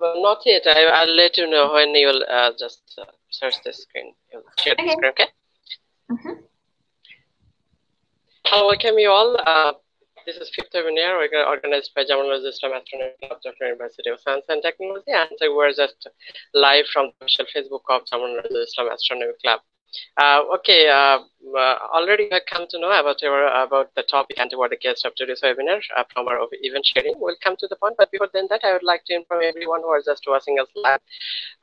well, not yet. I, will let you know when you'll uh, just uh, search the screen. You'll share okay. the screen, okay? Mm -hmm. Hello, welcome you all. Uh, this is fifth webinar organized by Jamal Islam Astronomy Club of University of Science and Technology, and we're just live from the official Facebook of Jamal Islam Astronomy Club. Uh, okay, uh, uh, already have come to know about our about the topic and what the guest of today's webinar uh, from our event sharing. We'll come to the point, but before then that, I would like to inform everyone who are just watching us live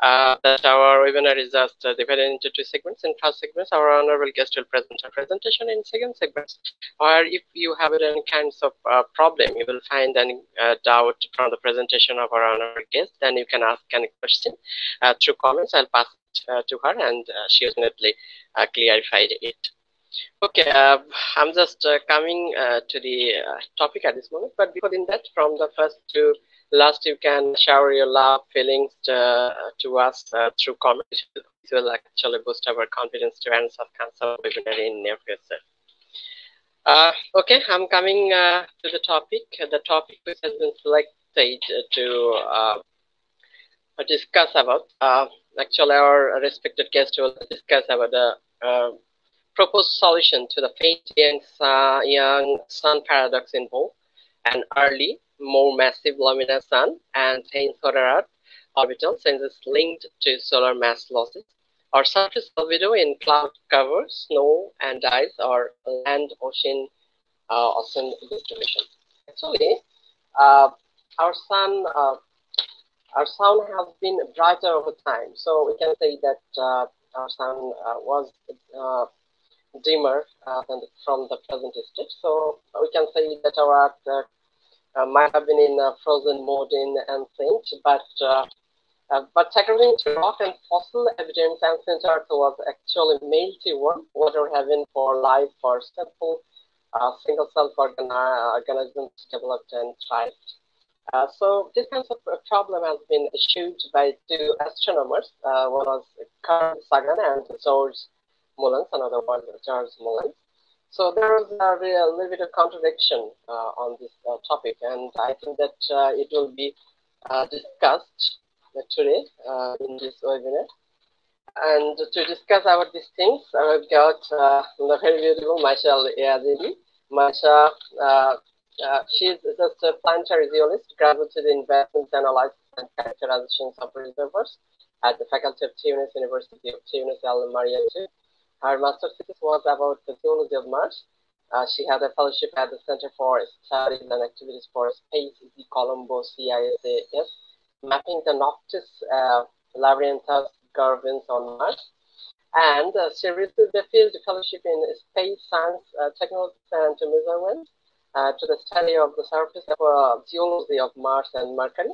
uh, that our webinar is just divided into two segments. In first segments, our honorable guest will present a presentation. In second segments, or if you have any kinds of problem, you will find any doubt from the presentation of our honorable guest, then you can ask any question through comments. I'll pass to her and uh, she definitely uh, clarified it. Okay, uh, I'm just uh, coming uh, to the topic at this moment, but before in that, from the first to last, you can shower your love feelings to, to us through comments. This will actually boost our confidence to answer cancer webinar in near future. okay, I'm coming to the topic. The topic which has been selected to discuss about actually our respected guest will discuss about the uh, proposed solution to the faint uh, young sun paradox involved an early, more massive luminous sun and faint solar Earth orbital since it's linked to solar mass losses or surface albedo in cloud cover, snow and ice or land ocean uh, ocean distribution. Actually, uh, our sun uh, our sun has been brighter over time. So we can say that uh, our sun uh, was uh, dimmer uh, than the, from the present state. So we can say that our Earth uh, might have been in a frozen mode in ancient, but uh, but according to rock and fossil evidence, ancient Earth was actually melty one, water heaven for life for simple single cell organisms developed and thrived. Uh, so this kind of problem has been issued by two astronomers. Uh, one was Carl Sagan and George Mullins, another one Charles Mullins. So there was a, real, little bit of contradiction uh, on this uh, topic, and I think that uh, it will be discussed today in this webinar. And to discuss about these things, I've got the very beautiful Mayssa Yazidi. Mayssa uh, she's just a planetary geologist, graduated in investment analysis and characterization of reservoirs at the Faculty of Tunis, University of Tunis, Al Manar Her master's thesis was about the geology of Mars. Uh, she had a fellowship at the Center for Studies and Activities for Space, the Colombo CISAS, mapping the Noctis uh, Labyrinthus Grabens on Mars. And uh, she received a field fellowship in space science, uh, technology, and measurement to the study of the surface of uh, geology of Mars and Mercury.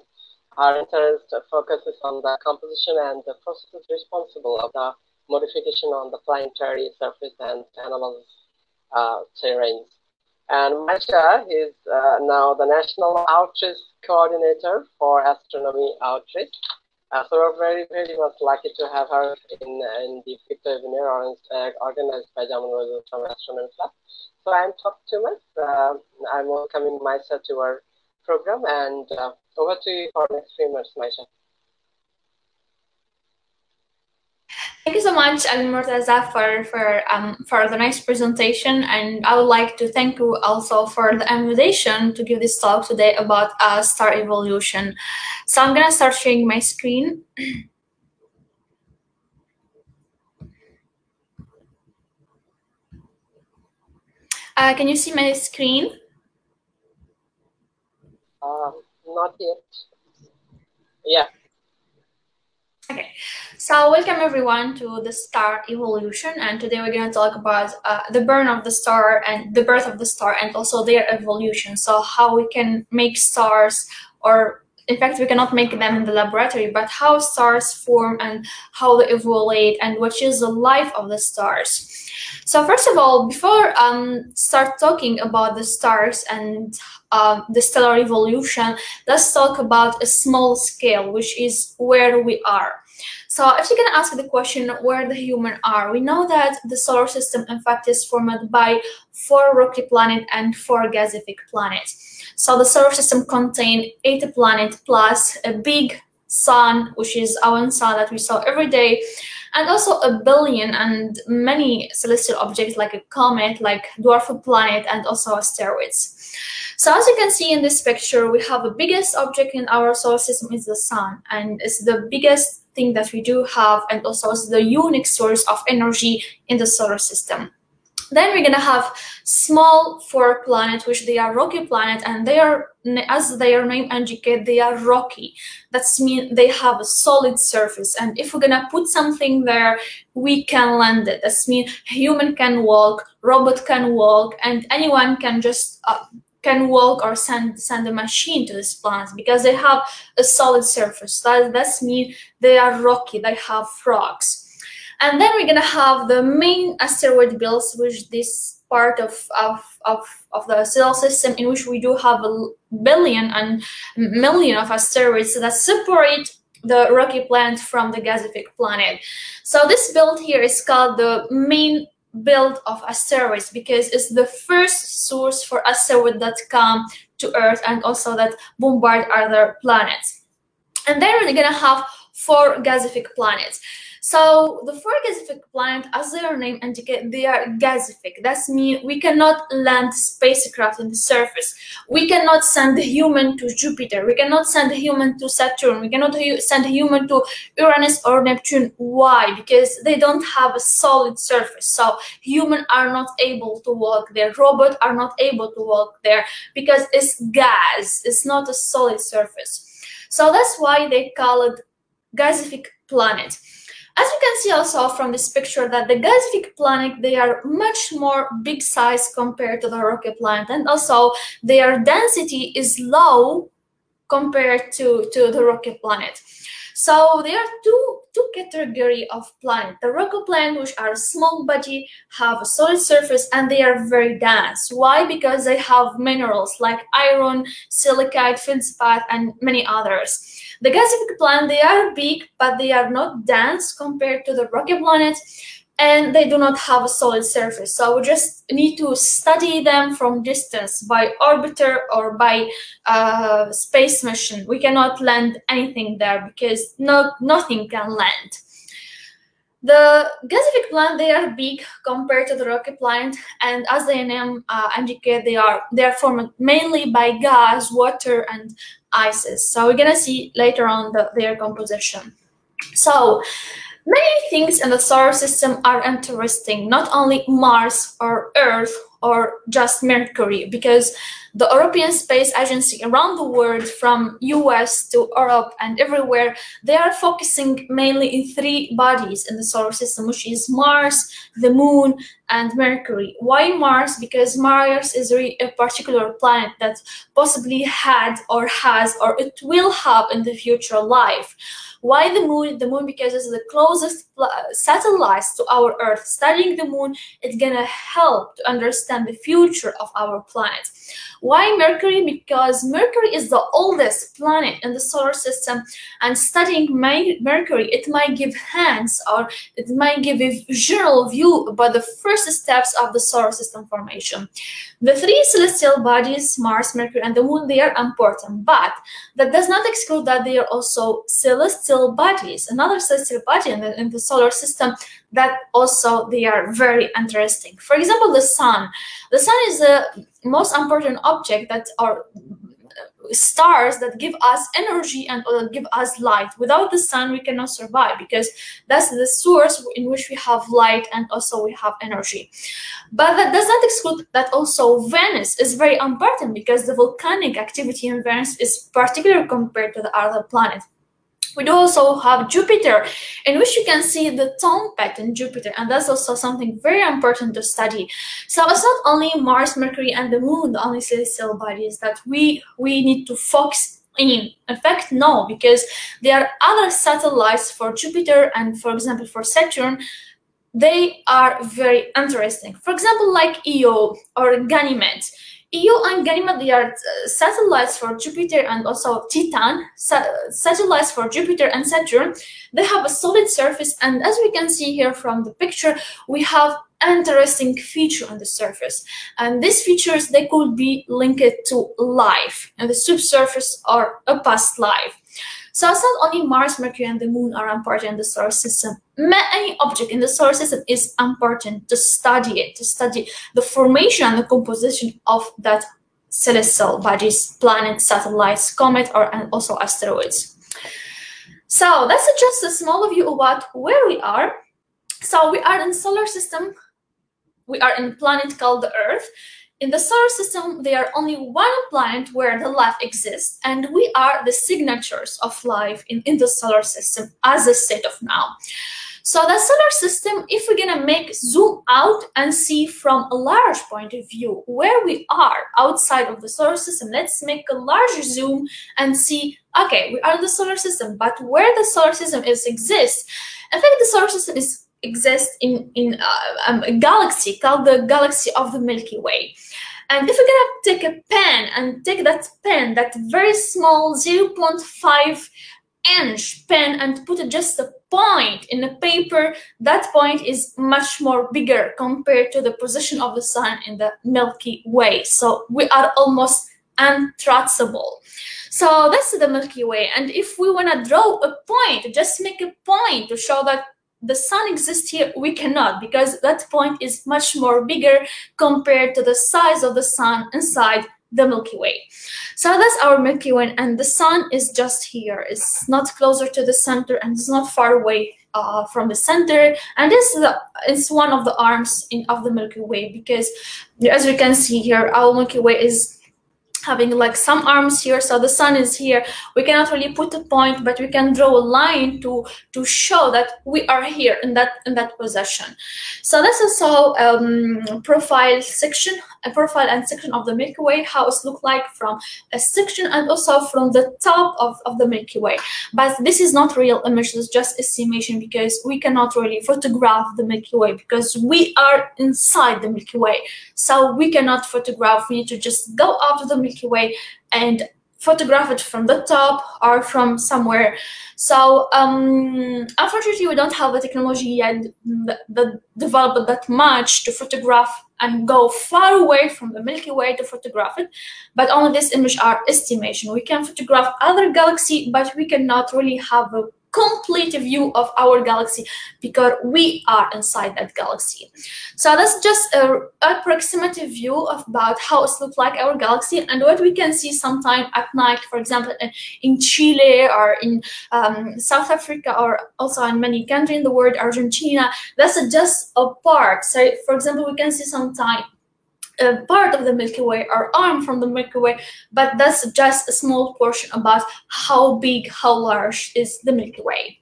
Our interest focuses on the composition and the processes responsible of the modification on the planetary surface and anomalous uh, terrains. And Mayssa is uh, now the National Outreach Coordinator for Astronomy Outreach. Uh, so we're very, very much lucky to have her in, in the fifth webinar uh, organized by Jamal from Astronomy Club. So I'm Top Tumas. Uh, I'm welcoming Mayssa to our program and uh, over to you for next few minutes, Mayssa. Thank you so much, Ali Murtaza, for for um for the nice presentation, and I would like to thank you also for the invitation to give this talk today about uh, star evolution. So I'm gonna start sharing my screen. Uh, can you see my screen? Uh, not yet. Yeah. Okay, so welcome everyone to the star evolution, and today we're going to talk about uh, the burn of the star and the birth of the star, and also their evolution. So how we can make stars, or in fact, we cannot make them in the laboratory, but how stars form and how they evolve, and what is the life of the stars. So first of all, before um start talking about the stars and um, the stellar evolution, let's talk about a small scale, which is where we are. So if you can ask the question where the human are, we know that the solar system in fact is formed by four rocky planets and four gasific planets. So the solar system contains eight planets plus a big sun, which is our sun that we saw every day, and also a billion and many celestial objects like a comet, like dwarf planet, and also asteroids. So as you can see in this picture, we have the biggest object in our solar system is the sun, and it's the biggest thing that we do have, and also it's the unique source of energy in the solar system. Then we're gonna have small four planets, which they are rocky planet, and they are, as their name indicate, they are rocky. That's mean they have a solid surface. And if we're gonna put something there, we can land it. That's mean human can walk, robot can walk, and anyone can just uh, can walk or send send a machine to this planet because they have a solid surface. That that's mean they are rocky. They have rocks. And then we're gonna have the main asteroid belts, which this part of, of, of, of the solar system in which we do have a billion and million of asteroids that separate the rocky planet from the gasific planet. So this belt here is called the main belt of asteroids because it's the first source for asteroids that come to Earth and also that bombard other planets. And then we're gonna have four gasific planets. So the four gasific planets, as their name indicate, they are gasific. That means we cannot land spacecraft on the surface. We cannot send a human to Jupiter. We cannot send a human to Saturn. We cannot send a human to Uranus or Neptune. Why? Because they don't have a solid surface. So humans are not able to walk there. Robots are not able to walk there because it's gas. It's not a solid surface. So that's why they call it gasific planet. As you can see also from this picture that the gasific planet, they are much more big size compared to the rocky planet. And also their density is low compared to, to the rocky planet. So there are two, two category of planet. The rocky planet, which are small body, have a solid surface, and they are very dense. Why? Because they have minerals like iron, silicate, feldspar, and many others. The gasific planet, they are big, but they are not dense compared to the rocky planets, and they do not have a solid surface. So we just need to study them from distance by orbiter or by uh, space mission. We cannot land anything there because no, nothing can land. The gasific planet, they are big compared to the rocky planet, and as the name uh, they are they are formed mainly by gas, water, and ices. So we're gonna see later on the, their composition. So many things in the solar system are interesting, not only Mars or Earth or just Mercury, because the European Space Agency around the world, from US to Europe and everywhere, they are focusing mainly in three bodies in the solar system, which is Mars, the Moon, and Mercury. Why Mars? Because Mars is a particular planet that possibly had or has or it will have in the future life. Why the moon? The moon because it's the closest satellite to our Earth. Studying the moon is gonna help to understand the future of our planet. Why Mercury? Because Mercury is the oldest planet in the solar system, and studying Mercury, it might give hints or it might give a general view about the first steps of the solar system formation. The three celestial bodies, Mars, Mercury, and the Moon, they are important, but that does not exclude that they are also celestial bodies, another celestial body in the, in the solar system that also they are very interesting. For example, the sun. The sun is the most important object that are stars that give us energy and uh, give us light. Without the sun, we cannot survive because that's the source in which we have light and also we have energy. But that does not exclude that also Venus is very important because the volcanic activity in Venus is particular compared to the other planets. We do also have Jupiter, in which you can see the tone pattern Jupiter, and that's also something very important to study. So it's not only Mars, Mercury, and the Moon, the only celestial bodies that we we need to focus in. In fact, no, because there are other satellites for Jupiter and, for example, for Saturn. They are very interesting. For example, like Io or Ganymede. Io and Ganymede are uh, satellites for Jupiter and also Titan, satellites for Jupiter and Saturn. They have a solid surface, and as we can see here from the picture, we have interesting feature on the surface. And these features, they could be linked to life and the subsurface or a past life. So it's not only Mars, Mercury, and the Moon are important in the solar system. Any object in the solar system is important to study it, to study the formation and the composition of that celestial bodies, planets, satellites, comets, or and also asteroids. So that's just a small view about where we are. So we are in solar system. We are in planet called the Earth. In the solar system, there are only one planet where the life exists, and we are the signatures of life in, in the solar system as a state of now. So the solar system, if we're gonna make zoom out and see from a large point of view where we are outside of the solar system, let's make a larger zoom and see, okay, we are in the solar system, but where the solar system is exists, I think the solar system is exists in, in uh, um, a galaxy called the galaxy of the Milky Way. And if we're gonna take a pen and take that pen, that very small 0.5 inch pen and put just a point in the paper, that point is much more bigger compared to the position of the sun in the Milky Way. So we are almost untraceable. So that's the Milky Way. And if we want to draw a point, just make a point to show that the sun exists here, we cannot because that point is much more bigger compared to the size of the sun inside the Milky Way. So that's our Milky Way, and the sun is just here. It's not closer to the center, and it's not far away uh, from the center. And this is the, it's one of the arms in, of the Milky Way because, as you can see here, our Milky Way is having like some arms here so the sun is here. We cannot really put a point but we can draw a line to to show that we are here in that in that position. So this is also um, profile section a profile and section of the milky way how it look like from a section and also from the top of, of the milky way. But this is not real image it's just estimation because we cannot really photograph the milky way because we are inside the milky way. So we cannot photograph we need to just go out of the milky Milky Way and photograph it from the top or from somewhere. So um, unfortunately, we don't have the technology yet that developed that much to photograph and go far away from the Milky Way to photograph it. But only this image are estimation. We can photograph other galaxy, but we cannot really have a complete view of our galaxy because we are inside that galaxy. So that's just a approximative view of about how it looks like our galaxy and what we can see sometime at night, for example, in Chile or in um, South Africa or also in many countries in the world, Argentina. That's just a part. So for example, we can see sometime a part of the Milky Way or arm from the Milky Way, but that's just a small portion about how big, how large is the Milky Way.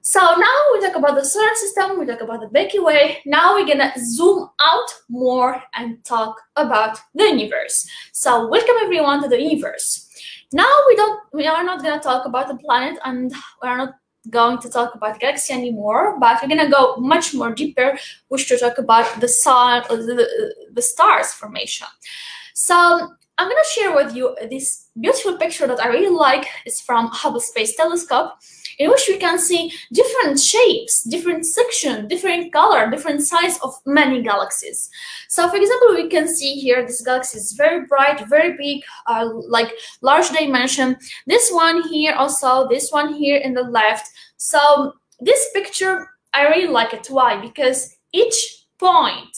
So now we talk about the solar system, we talk about the Milky Way. Now we're gonna zoom out more and talk about the universe. So welcome everyone to the universe. Now we don't, we are not gonna talk about the planet and we are not going to talk about galaxy anymore, but we're gonna go much more deeper, which to talk about the sun, uh, the, the stars formation. So I'm gonna share with you this beautiful picture that I really like. It's from Hubble Space Telescope, in which we can see different shapes, different section, different color, different size of many galaxies. So for example, we can see here this galaxy is very bright, very big, uh, like large dimension. This one here also, this one here in the left. So this picture, I really like it. Why? Because each point,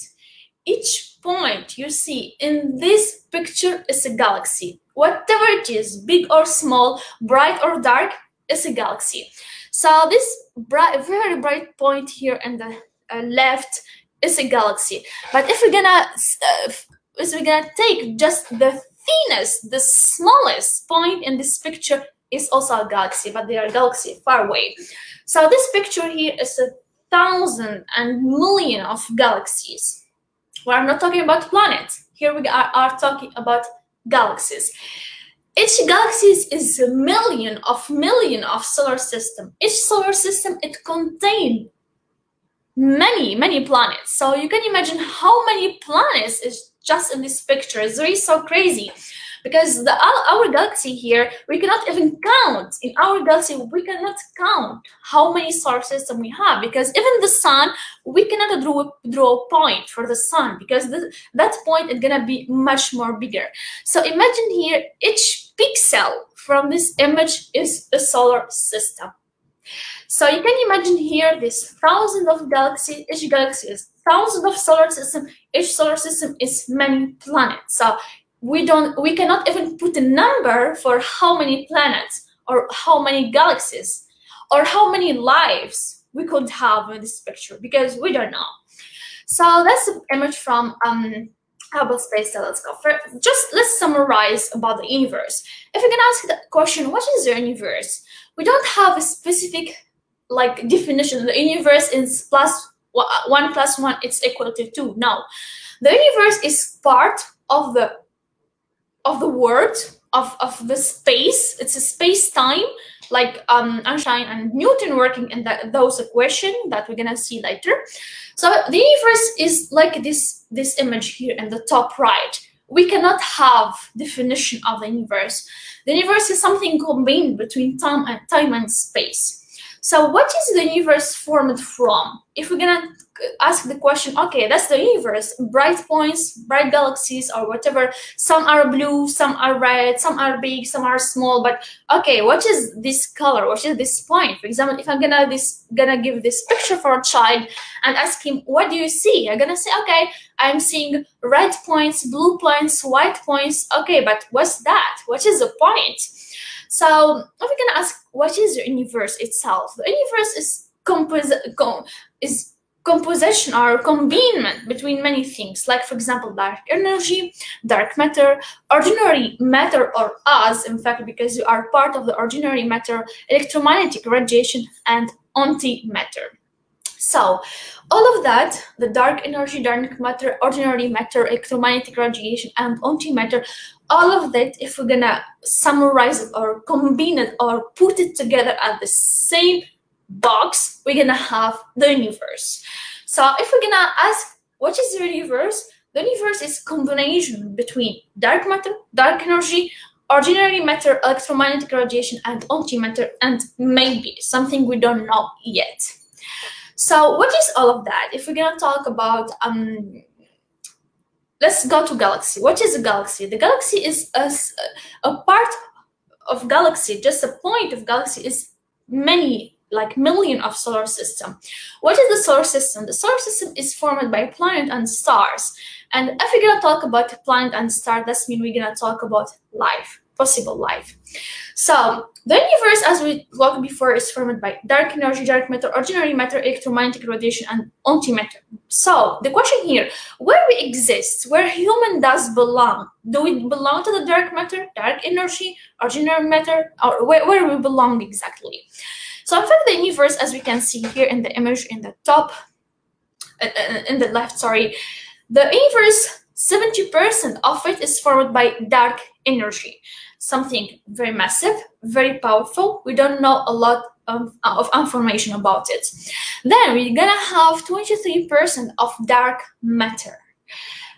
each point you see in this picture is a galaxy. Whatever it is, big or small, bright or dark, is a galaxy. So this bright, very bright point here in the uh, left is a galaxy. But if we're gonna, uh, if we're gonna take just the thinnest, the smallest point in this picture is also a galaxy, but they are galaxy far away. So this picture here is a thousand and million of galaxies. We're not talking about planets. Here we are, are talking about galaxies. Each galaxy is a million of million of solar system. Each solar system, it contains many, many planets. So you can imagine how many planets is just in this picture. It's really so crazy because the our galaxy here we cannot even count. In our galaxy we cannot count how many solar systems we have because even the sun we cannot draw draw a point for the sun because the, that point is gonna be much more bigger. So imagine here each pixel from this image is a solar system. So you can imagine here this thousands of galaxies each galaxy is thousands of solar system each solar system is many planets. So we don't we cannot even put a number for how many planets or how many galaxies or how many lives we could have in this picture because we don't know so that's an image from um, Hubble Space Telescope. Just let's summarize about the universe. If we can ask the question, what is the universe? We don't have a specific like definition. The universe is plus one plus one, it's equal to two. No, the universe is part of the of the world of, of the space. It's a space-time, like um, Einstein and Newton working in that, those equations that we're gonna see later. So the universe is like this, this image here in the top right. We cannot have definition of the universe. The universe is something combined between time and time and space. So what is the universe formed from? If we're gonna ask the question, okay, that's the universe, bright points, bright galaxies or whatever. Some are blue, some are red, some are big, some are small. But okay, what is this color? What is this point? For example, if I'm gonna this gonna give this picture for a child and ask him, what do you see? I'm gonna say, okay, I'm seeing red points, blue points, white points. Okay, but what's that? What is the point? So if we're gonna ask, what is the universe itself? The universe is compos com is composition or combination between many things, like for example, dark energy, dark matter, ordinary matter or us, in fact, because you are part of the ordinary matter, electromagnetic radiation, and antimatter. So all of that, the dark energy, dark matter, ordinary matter, electromagnetic radiation, and antimatter, all of that, if we're gonna summarize it or combine it or put it together at the same box, we're gonna have the universe. So if we're gonna ask what is the universe, the universe is combination between dark matter, dark energy, ordinary matter, electromagnetic radiation, and antimatter, and maybe something we don't know yet. So what is all of that? If we're gonna talk about um, let's go to galaxy. What is a galaxy? The galaxy is a, a part of galaxy, just a point of galaxy is many like million of solar system. What is the solar system? The solar system is formed by planet and stars. And if we're gonna talk about planet and star, that's mean we're gonna talk about life, possible life. So the universe, as we talked before, is formed by dark energy, dark matter, ordinary matter, electromagnetic radiation, and antimatter. So the question here, where we exist, where human does belong, do we belong to the dark matter, dark energy, ordinary matter, or where, where we belong exactly? So in fact, the universe, as we can see here in the image in the top, uh, uh in the left, sorry, the universe, 70% of it is formed by dark energy, something very massive, very powerful. We don't know a lot of, of information about it. Then we're gonna have 23% of dark matter.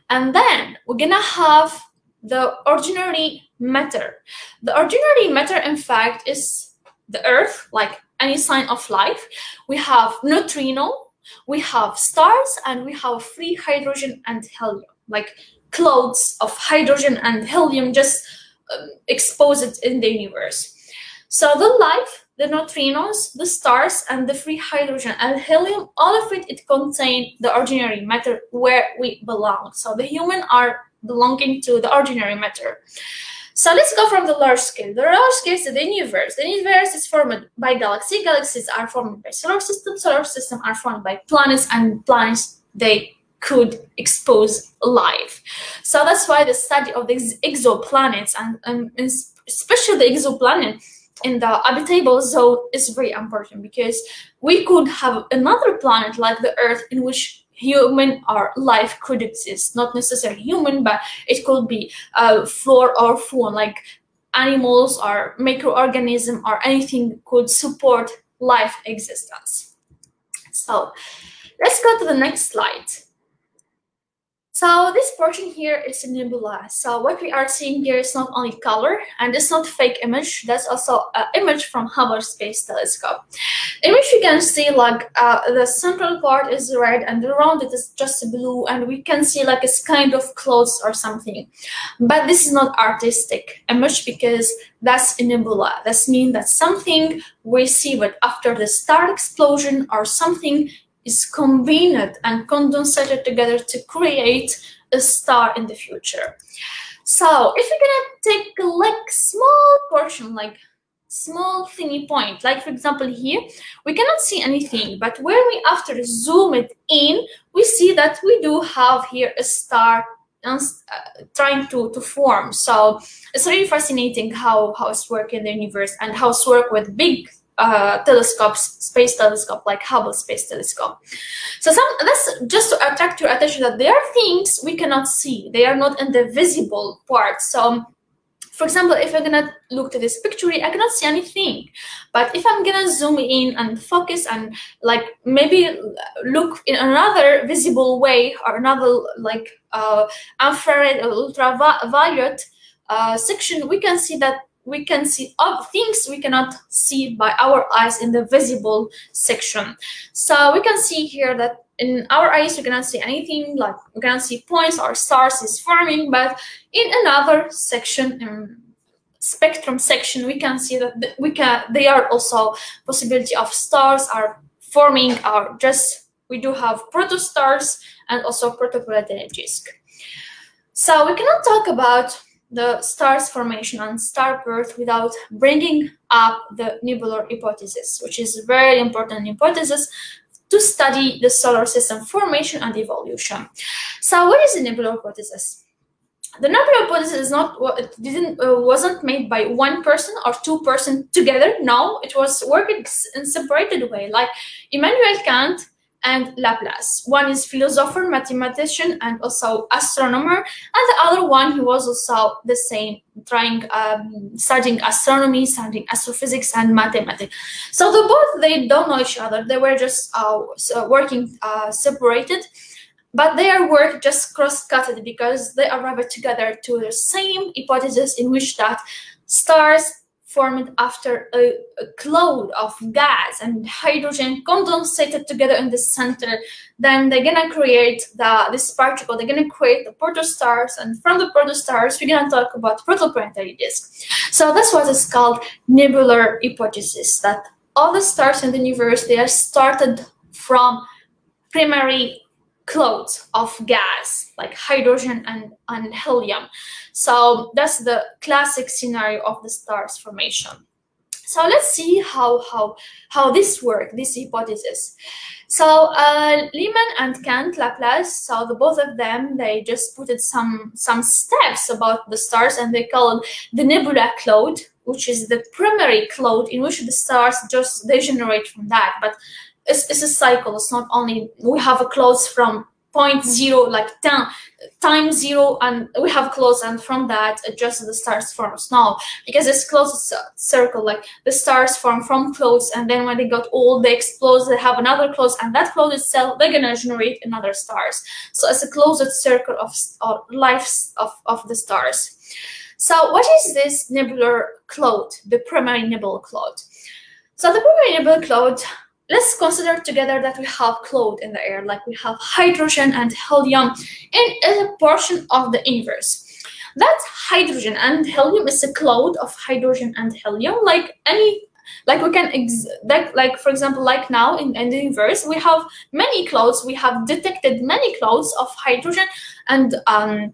And then we're gonna have the ordinary matter. The ordinary matter, in fact, is the Earth, like any sign of life. We have neutrino, we have stars, and we have free hydrogen and helium, like clouds of hydrogen and helium just um, exposed in the universe. So the life, the neutrinos, the stars, and the free hydrogen and helium, all of it, it contain the ordinary matter where we belong. So the human are belonging to the ordinary matter. So let's go from the large scale. The large scale is the universe. The universe is formed by galaxies. Galaxies are formed by solar systems. Solar systems are formed by planets, and planets they could expose life. So that's why the study of the exoplanets and, and especially the exoplanet in the habitable zone is very important because we could have another planet like the Earth in which human or life could exist. Not necessarily human, but it could be uh, flora or fauna, like animals or microorganism or anything could support life existence. So let's go to the next slide. So this portion here is a nebula. So what we are seeing here is not only color and it's not fake image. That's also an image from Hubble Space Telescope. In which you can see like uh, the central part is red and around it is just blue and we can see like it's kind of clothes or something. But this is not artistic image because that's a nebula. That means that something we see but after the star explosion or something is combined and condensated together to create a star in the future. So if you're gonna take like small portion, like small thingy point, like for example here, we cannot see anything, but when we after zoom it in, we see that we do have here a star uh, trying to, to form. So it's really fascinating how, how it's work in the universe and how it's work with big uh, telescopes, space telescope, like Hubble Space Telescope. So some that's just to attract your attention that there are things we cannot see. They are not in the visible part. So for example, if I'm gonna look to this picture, I cannot see anything. But if I'm gonna zoom in and focus and like maybe look in another visible way or another like uh, infrared or ultraviolet uh, section, we can see that we can see things we cannot see by our eyes in the visible section. So we can see here that in our eyes we cannot see anything like we cannot see points or stars is forming, but in another section, um, spectrum section, we can see that we can they are also possibility of stars are forming or just we do have protostars and also protoplanetary disk. So we cannot talk about the star's formation and star birth without bringing up the nebular hypothesis, which is a very important hypothesis to study the solar system formation and evolution. So what is the nebular hypothesis? The nebular hypothesis is not it didn't uh, wasn't made by one person or two person together. No, it was working in separated way. Like Immanuel Kant and Laplace. One is philosopher, mathematician, and also astronomer, and the other one he was also the same, trying um, studying astronomy, studying astrophysics, and mathematics. So the both they don't know each other. They were just uh, working uh, separated, but their work just cross-cutted because they arrived together to the same hypothesis in which that stars formed after a, a, cloud of gas and hydrogen condensated together in the center. Then they're gonna create the this particle. They're gonna create the protostars, and from the protostars, we're gonna talk about protoplanetary disk. So that's what is called nebular hypothesis. That all the stars in the universe they are started from primary clouds of gas like hydrogen and, and helium. So that's the classic scenario of the stars formation. So let's see how how how this work, this hypothesis. So uh, Immanuel Kant, Laplace, so the both of them, they just put it some some steps about the stars, and they call it the nebula cloud, which is the primary cloud in which the stars just degenerate from that. But it's, it's a cycle. It's not only we have a cloud from point zero like 10 time zero and we have close and from that just the stars form now because it's closed circle like the stars form from close and then when they got old they explode they have another close and that close itself they're gonna generate another stars. So it's a closed circle of, of lives of, of the stars. So what is this nebular cloud? The primary nebula cloud. So the primary nebula cloud let's consider together that we have cloud in the air, like we have hydrogen and helium in a portion of the universe. That hydrogen and helium is a cloud of hydrogen and helium, like any like we can like, like for example like now in, in the universe we have many clouds we have detected many clouds of hydrogen and um,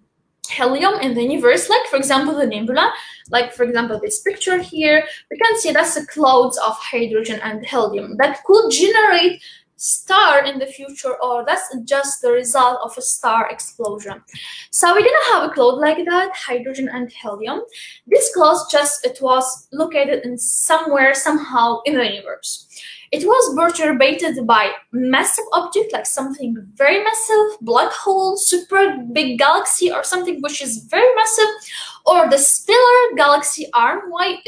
helium in the universe, like for example the nebula, like for example this picture here, we can see that's the clouds of hydrogen and helium that could generate star in the future or that's just the result of a star explosion. So we're gonna have a cloud like that hydrogen and helium. This cloud just it was located in somewhere somehow in the universe it was perturbated by massive object like something very massive, black hole, super big galaxy, or something which is very massive, or the stellar galaxy arm. Why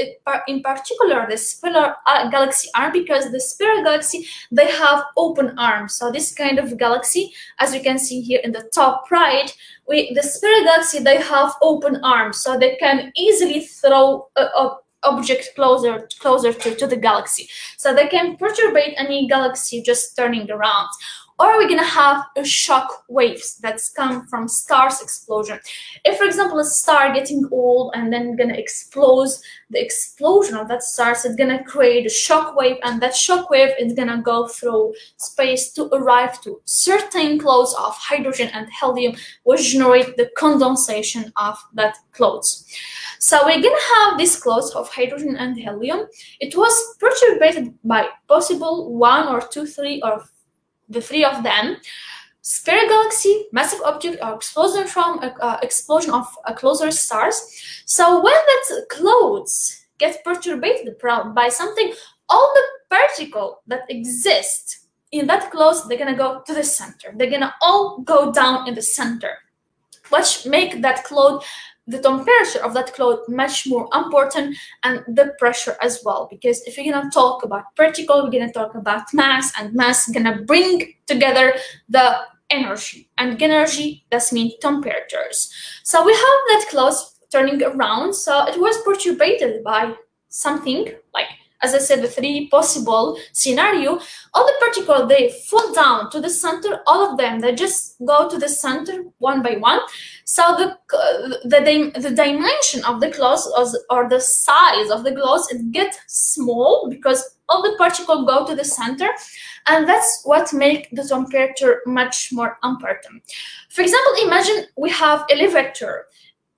in particular the stellar uh, galaxy arm? Because the stellar galaxy they have open arms. So this kind of galaxy, as you can see here in the top right, we the stellar galaxy they have open arms, so they can easily throw a, a object closer closer to, to the galaxy. So they can perturbate any galaxy just turning around or we're gonna have a shock waves that's come from stars explosion? If for example a star getting old and then gonna explode the explosion of that star is gonna create a shock wave and that shock wave is gonna go through space to arrive to certain clouds of hydrogen and helium which generate the condensation of that clouds so we're gonna have this clouds of hydrogen and helium. It was perturbed by possible one or two three or the three of them, spiral galaxy, massive object, or explosion from uh, explosion of uh, closer stars. So when that clouds get perturbed by something, all the particle that exist in that clouds, they're gonna go to the center. They're gonna all go down in the center, which make that cloud the temperature of that cloud much more important and the pressure as well. Because if you're gonna talk about particle we're gonna talk about mass and mass gonna bring together the energy. And energy does mean temperatures. So we have that cloud turning around. So it was perturbed by something like as I said, the three possible scenario, all the particles, they fall down to the center, all of them, they just go to the center one by one. So the, the, the dimension of the clothes or the size of the clothes, it gets small because all the particles go to the center and that's what make the temperature much more important. For example, imagine we have elevator.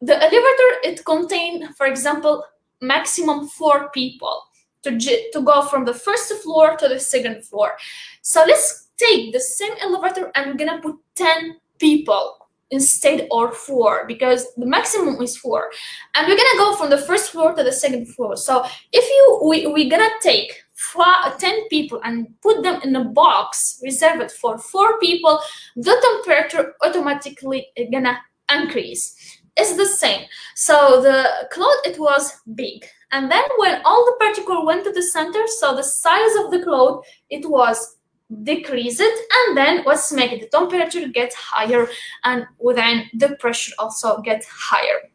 The elevator, it contain, for example, maximum four people to, to go from the first floor to the second floor. So let's take the same elevator and we're gonna put 10 people instead or four because the maximum is four. And we're gonna go from the first floor to the second floor. So if you we, we're gonna take four, 10 people and put them in a box reserved for four people the temperature automatically gonna increase it's the same so the cloud it was big and then when all the particle went to the center, so the size of the cloud, it was decreased and then what's making the temperature get higher and then the pressure also get higher.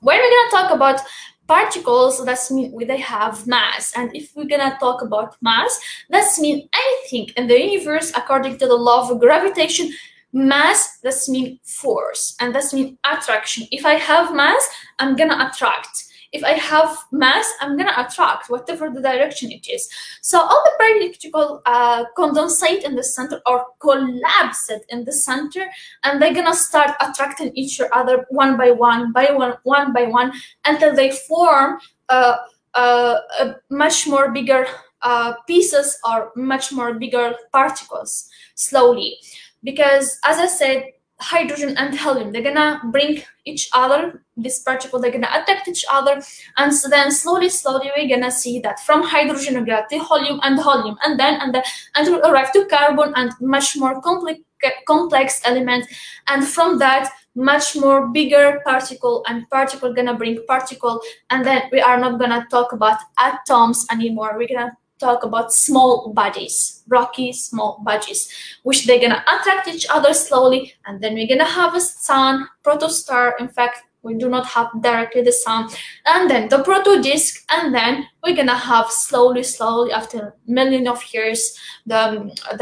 When we're gonna talk about particles, that's mean they have mass. And if we're gonna talk about mass, that's mean anything in the universe according to the law of gravitation mass that's mean force and that's mean attraction if i have mass i'm gonna attract if I have mass, I'm gonna attract whatever the direction it is. So all the particle uh, condensate in the center or collapse it in the center, and they're gonna start attracting each other one by one, by one, one by one, until they form uh, uh, a much more bigger uh, pieces or much more bigger particles slowly. Because as I said, hydrogen and helium. They're gonna bring each other, this particle, they're gonna attract each other. And so then slowly, slowly, we're gonna see that from hydrogen, we get to helium and helium, and then, and then, and we'll arrive to carbon and much more complex, complex element. And from that, much more bigger particle and particle gonna bring particle. And then we are not gonna talk about atoms anymore. We're gonna talk about small bodies, rocky small bodies, which they're gonna attract each other slowly, and then we're gonna have a sun, protostar. In fact, we do not have directly the sun, and then the protodisk, and then we're gonna have slowly, slowly after million of years, the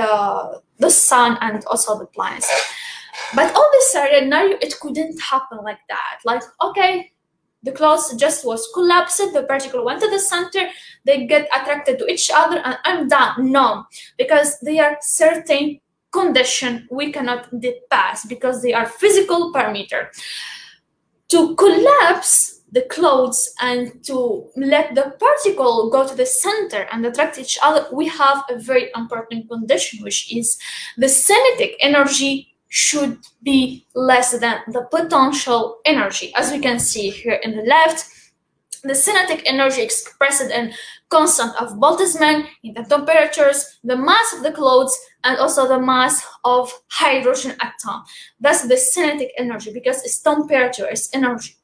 the the sun and also the planets. But all this area, now it couldn't happen like that. Like, okay, the cloth just was collapsed the particle went to the center they get attracted to each other and i'm done. No because they are certain condition we cannot pass because they are physical parameter. To collapse the clothes and to let the particle go to the center and attract each other we have a very important condition which is the kinetic energy should be less than the potential energy. As we can see here in the left, the kinetic energy expressed in constant of Boltzmann in the temperatures, the mass of the clothes, and also the mass of hydrogen atom. That's the kinetic energy because it's temperature, it's energy.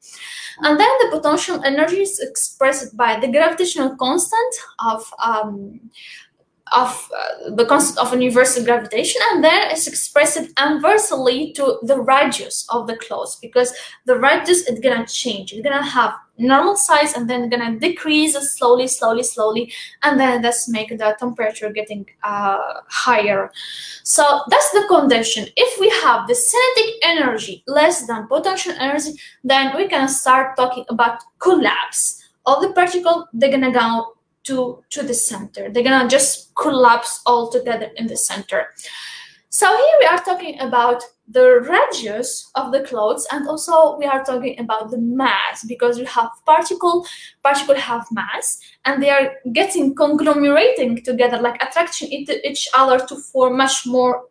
And then the potential energy is expressed by the gravitational constant of um, of uh, the concept of universal gravitation and then it's expressed inversely to the radius of the clothes because the radius is gonna change. It's gonna have normal size and then gonna decrease slowly slowly slowly and then that's make the temperature getting uh, higher. So that's the condition. If we have the kinetic energy less than potential energy then we can start talking about collapse of the particle. They're gonna go to, to the center. They're gonna just collapse all together in the center. So here we are talking about the radius of the clothes and also we are talking about the mass because we have particle, particle have mass and they are getting conglomerating together like attraction into each other to form much more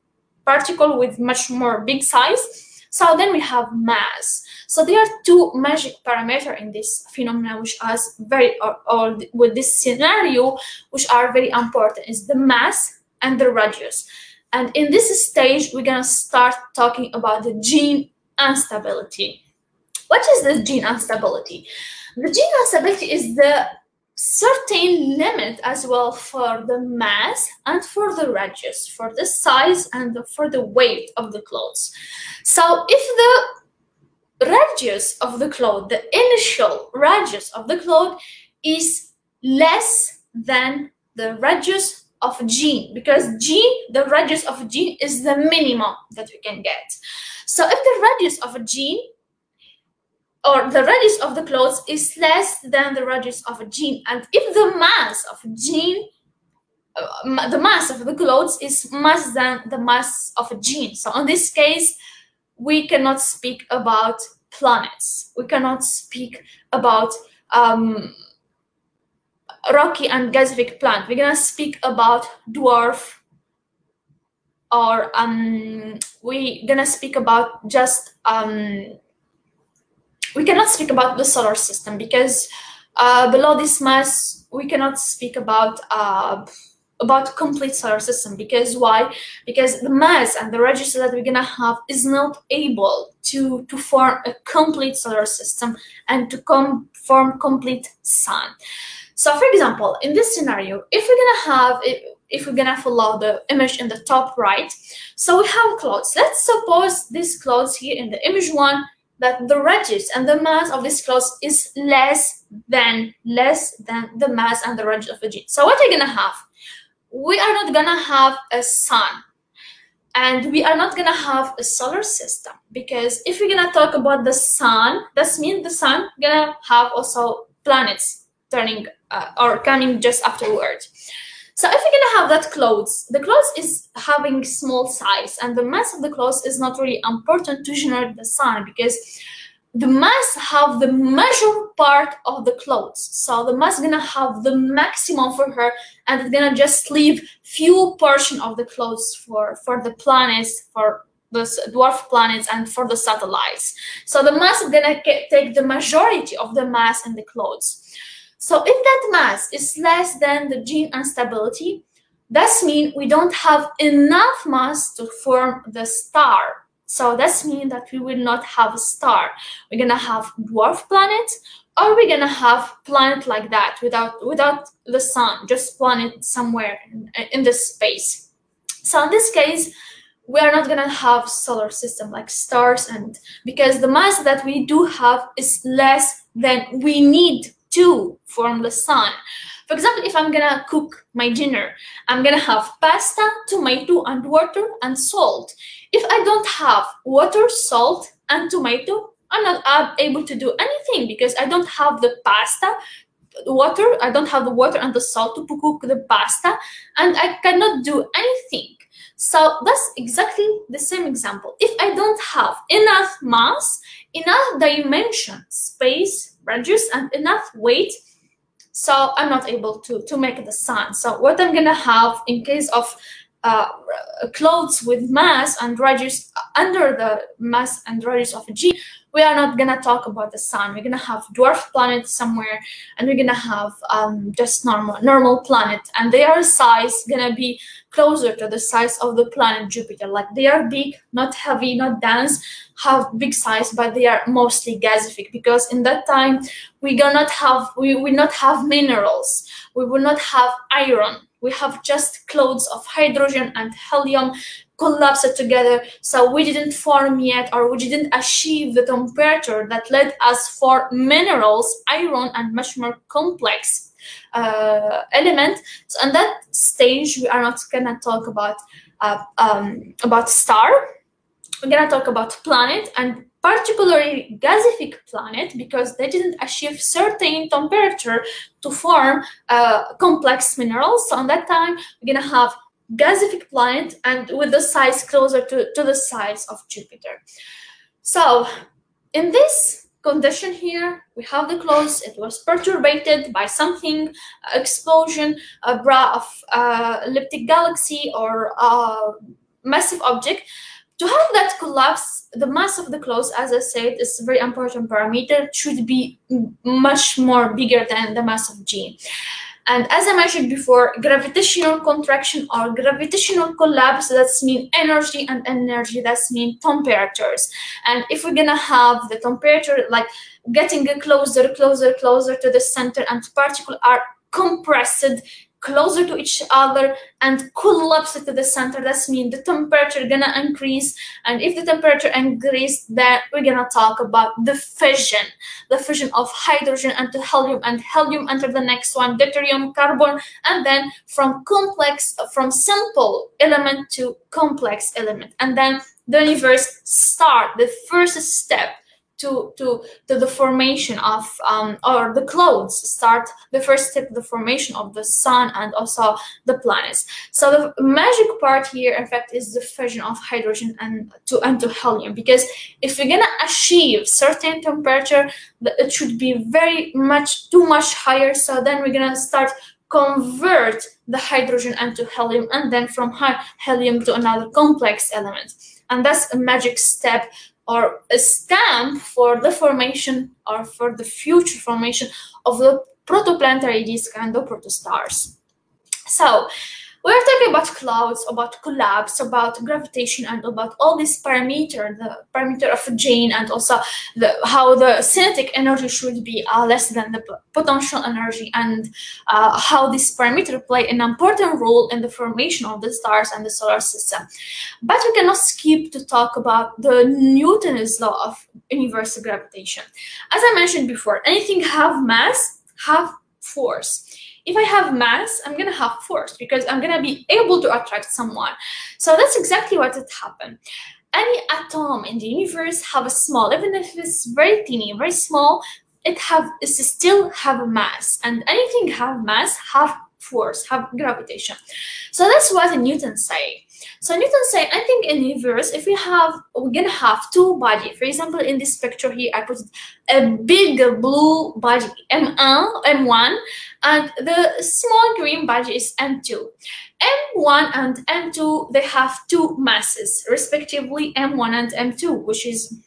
particle with much more big size. So then we have mass. So there are two magic parameter in this phenomena, which are very, or, or with this scenario, which are very important, is the mass and the radius. And in this stage, we're gonna start talking about the Jeans instability. What is the Jeans instability? The Jeans instability is the certain limit as well for the mass and for the radius, for the size and the, for the weight of the clothes. So if the radius of the cloth, the initial radius of the cloth is less than the radius of a gene because gene, the radius of a gene is the minimum that we can get. So if the radius of a gene or the radius of the clothes is less than the radius of a gene and if the mass of a gene uh, the mass of the clothes is less than the mass of a gene. So in this case, we cannot speak about planets. We cannot speak about um, rocky and gasific plant. We're gonna speak about dwarf or um, we're gonna speak about just um, we cannot speak about the solar system because uh, below this mass we cannot speak about uh, about complete solar system because why? Because the mass and the register that we're gonna have is not able to to form a complete solar system and to come form complete sun. So for example in this scenario if we're gonna have if, we're gonna follow the image in the top right so we have clouds. Let's suppose these clouds here in the image one that the radius and the mass of this clouds is less than less than the mass and the radius of the gene. So what are you gonna have we are not gonna have a sun. And we are not gonna have a solar system. Because if we're gonna talk about the sun that means the sun gonna have also planets turning uh, or coming just afterward. So if we're gonna have that clothes the clothes is having small size. And the mass of the clothes is not really important to generate the sun. Because the mass have the measure part of the clothes. So the mass gonna have the maximum for her and it's gonna just leave few portion of the clothes for, for the planets, for the dwarf planets and for the satellites. So the mass is gonna take the majority of the mass in the clothes. So if that mass is less than the Jeans instability, that means we don't have enough mass to form the star so that's mean that we will not have a star. We're gonna have dwarf planet, or we're gonna have planet like that without without the sun, just planet somewhere in, in the space. So in this case, we are not gonna have solar system like stars, and because the mass that we do have is less than we need to form the sun. For example, if I'm gonna cook my dinner, I'm gonna have pasta, tomato, and water and salt. If I don't have water, salt, and tomato, I'm not able to do anything because I don't have the pasta, water, I don't have the water and the salt to cook the pasta, and I cannot do anything. So that's exactly the same example. If I don't have enough mass, enough dimension, space, radius, and enough weight, so I'm not able to, to make the sun. So what I'm gonna have in case of uh, clothes with mass and radius under the mass and radius of G, we are not gonna talk about the sun. We're gonna have dwarf planets somewhere, and we're gonna have um, just normal normal planet, and their size gonna be closer to the size of the planet Jupiter. Like they are big, not heavy, not dense, have big size, but they are mostly gasific because in that time we gonna have we will not have minerals. We will not have iron. We have just clouds of hydrogen and helium collapsed together. So we didn't form yet or we didn't achieve the temperature that led us for minerals iron and much more complex uh, element. So on that stage we are not gonna talk about uh, um, about star. We're gonna talk about planet and particularly gasific planet because they didn't achieve certain temperature to form uh, complex minerals. So on that time we're gonna have gasific planet and with the size closer to, to the size of Jupiter. So in this condition here, we have the clouds, it was perturbed by something, explosion, a bra of uh, elliptic galaxy or a massive object. To have that collapse, the mass of the clouds, as I said, is a very important parameter, should be much more bigger than the mass of G. And as I mentioned before, gravitational contraction or gravitational collapse, that's mean energy and energy, that's mean temperatures. And if we're gonna have the temperature like getting closer, closer, closer to the center and particles are compressed closer to each other and collapse to the center. That's mean the temperature gonna increase. And if the temperature increase, then we're gonna talk about the fission, the fission of hydrogen into helium and helium enter the next one, deuterium, carbon, and then from complex, from simple element to complex element. And then the universe start the first step to to to the formation of um, or the clouds start the first step the formation of the sun and also the planets. So the magic part here in fact is the fusion of hydrogen and to and to helium because if we're gonna achieve certain temperature it should be very much too much higher. So then we're gonna start convert the hydrogen into helium and then from helium to another complex element. And that's a magic step or a stamp for the formation or for the future formation of the protoplanetary disk and the protostars. So we're talking about clouds, about collapse, about gravitation, and about all these parameter, the parameter of Jane, and also the, how the kinetic energy should be uh, less than the potential energy, and uh, how this parameter play an important role in the formation of the stars and the solar system. But we cannot skip to talk about the Newton's law of universal gravitation. As I mentioned before, anything have mass, have force if I have mass, I'm gonna have force because I'm gonna be able to attract someone. So that's exactly what had happened. Any atom in the universe have a small, even if it's very teeny, very small, it have it still have a mass, and anything have mass have force, have gravitation. So that's what Newton say. So Newton say, I think in the universe, if we have, we're gonna have two body. For example, in this picture here, I put a big blue body, M1, M1, and the small green body is M2. M1 and M2, they have two masses, respectively M1 and M2, which is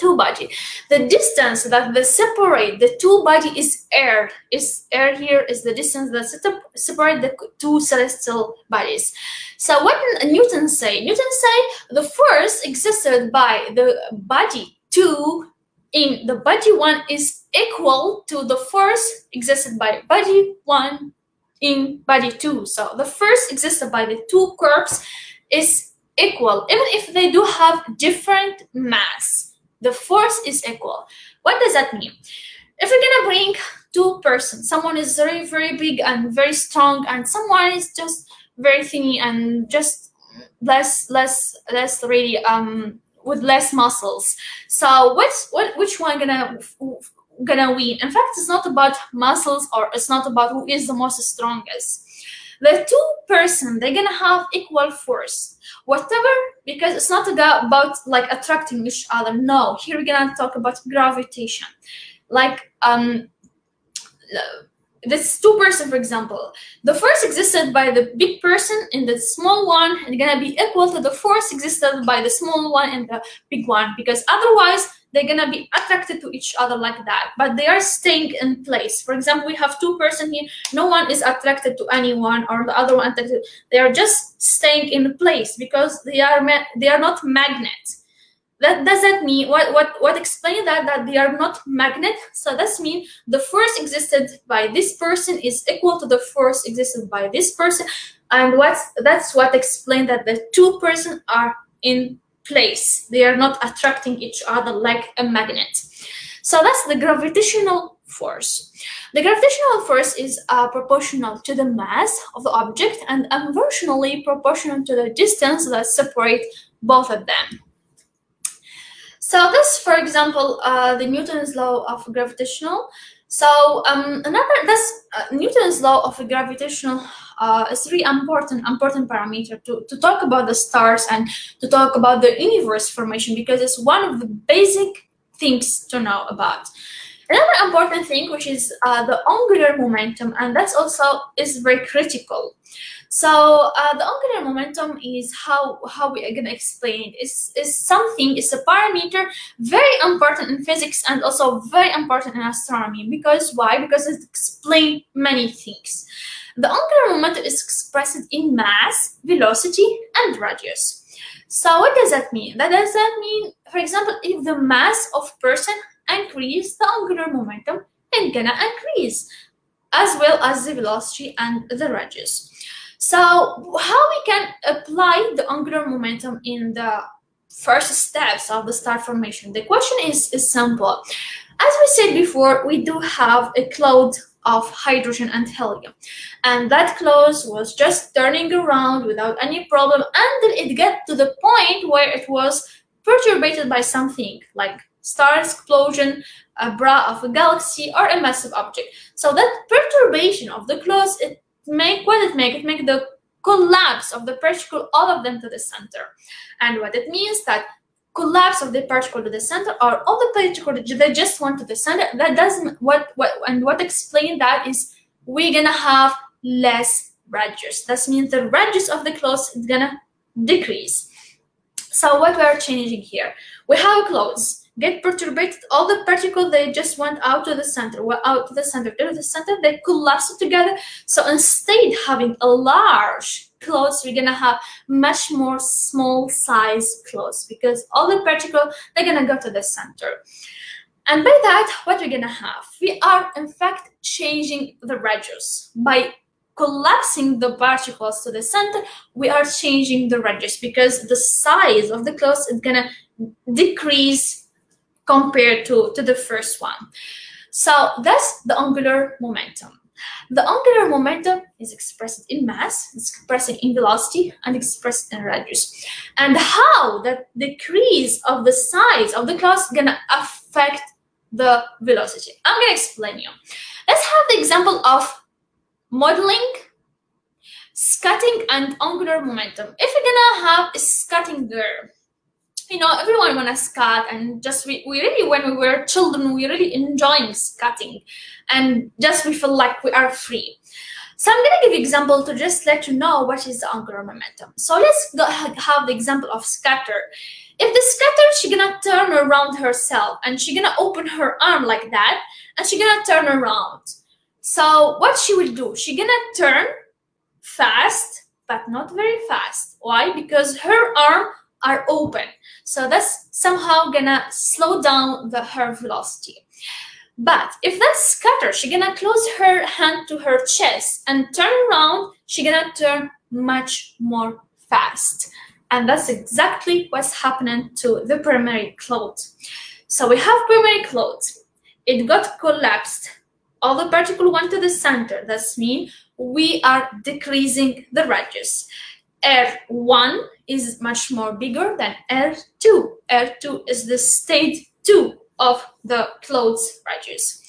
two body. The distance that they separate the two body is air. Is air here is the distance that separate the two celestial bodies. So what Newton say? Newton say the force existed by the body two in the body one is equal to the force existed by body one in body two. So the force existed by the two curves is equal, even if they do have different mass the force is equal. What does that mean? If we're gonna bring two persons, someone is very, very big and very strong, and someone is just very thin and just less, less, less really um with less muscles. So what's what which one gonna gonna win? In fact, it's not about muscles or it's not about who is the most strongest the two person they're gonna have equal force. Whatever because it's not about like attracting each other. No here we're gonna talk about gravitation. Like um this two person for example. The force existed by the big person in the small one is gonna be equal to the force existed by the small one and the big one because otherwise they're gonna be attracted to each other like that, but they are staying in place. For example, we have two person here, no one is attracted to anyone or the other one attracted. They are just staying in place because they are they are not magnets that does that mean what what what explain that that they are not magnet so that's mean the force existed by this person is equal to the force existed by this person and what's that's what explained that the two person are in place. They are not attracting each other like a magnet. So that's the gravitational force. The gravitational force is uh, proportional to the mass of the object and inversely proportional to the distance that separate both of them. So this, for example, uh, the Newton's law of gravitational. So um, another, this uh, Newton's law of gravitational uh, really important, important parameter to, to talk about the stars and to talk about the universe formation because it's one of the basic things to know about. Another important thing, which is uh, the angular momentum, and that's also is very critical. So uh, the angular momentum is how how we are gonna explain is is something is a parameter very important in physics and also very important in astronomy because why because it explains many things. The angular momentum is expressed in mass, velocity, and radius. So what does that mean? That does that mean, for example, if the mass of person increase, the angular momentum is gonna increase, as well as the velocity and the radius. So how we can apply the angular momentum in the first steps of the star formation? The question is, is simple. As we said before, we do have a cloud of hydrogen and helium. And that cloud was just turning around without any problem until it get to the point where it was perturbed by something like star explosion, a bra of a galaxy, or a massive object. So that perturbation of the clouds, it make what it make it make the collapse of the particle all of them to the center and what it means that collapse of the particle to the center or all the particles they just went to the center that doesn't what what and what explain that is we're gonna have less radius that means the radius of the clothes is gonna decrease. So what we are changing here? We have clothes get perturbed. All the particles they just went out to the center, well, out to the center, to the center, they collapse together. So instead having a large clothes, we're gonna have much more small size clothes because all the particles they're gonna go to the center. And by that, what we're gonna have? We are in fact changing the radius by collapsing the particles to the center, we are changing the radius because the size of the clothes is gonna decrease compared to, to the first one. So that's the angular momentum. The angular momentum is expressed in mass, it's expressed in velocity, and expressed in radius. And how that decrease of the size of the clouds gonna affect the velocity. I'm gonna explain you. Let's have the example of modeling scattering and angular momentum. If you're gonna have a scattering there, you know everyone wanna scat and just we, we really when we were children we really enjoying scatting. And just we feel like we are free. So i'm gonna give example to just let you know what is the angular momentum. So let's go have the example of scatter. If the scatter she gonna turn around herself and she gonna open her arm like that and she gonna turn around. So what she will do? She gonna turn fast but not very fast. Why? Because her arm are open. So that's somehow gonna slow down the her velocity. But if that scatter, she gonna close her hand to her chest and turn around, she gonna turn much more fast. And that's exactly what's happening to the primary cloud. So we have primary cloud. It got collapsed. All the particle went to the center. That's mean we are decreasing the radius. R1 is much more bigger than R2. R2 is the state 2 of the clothes radius.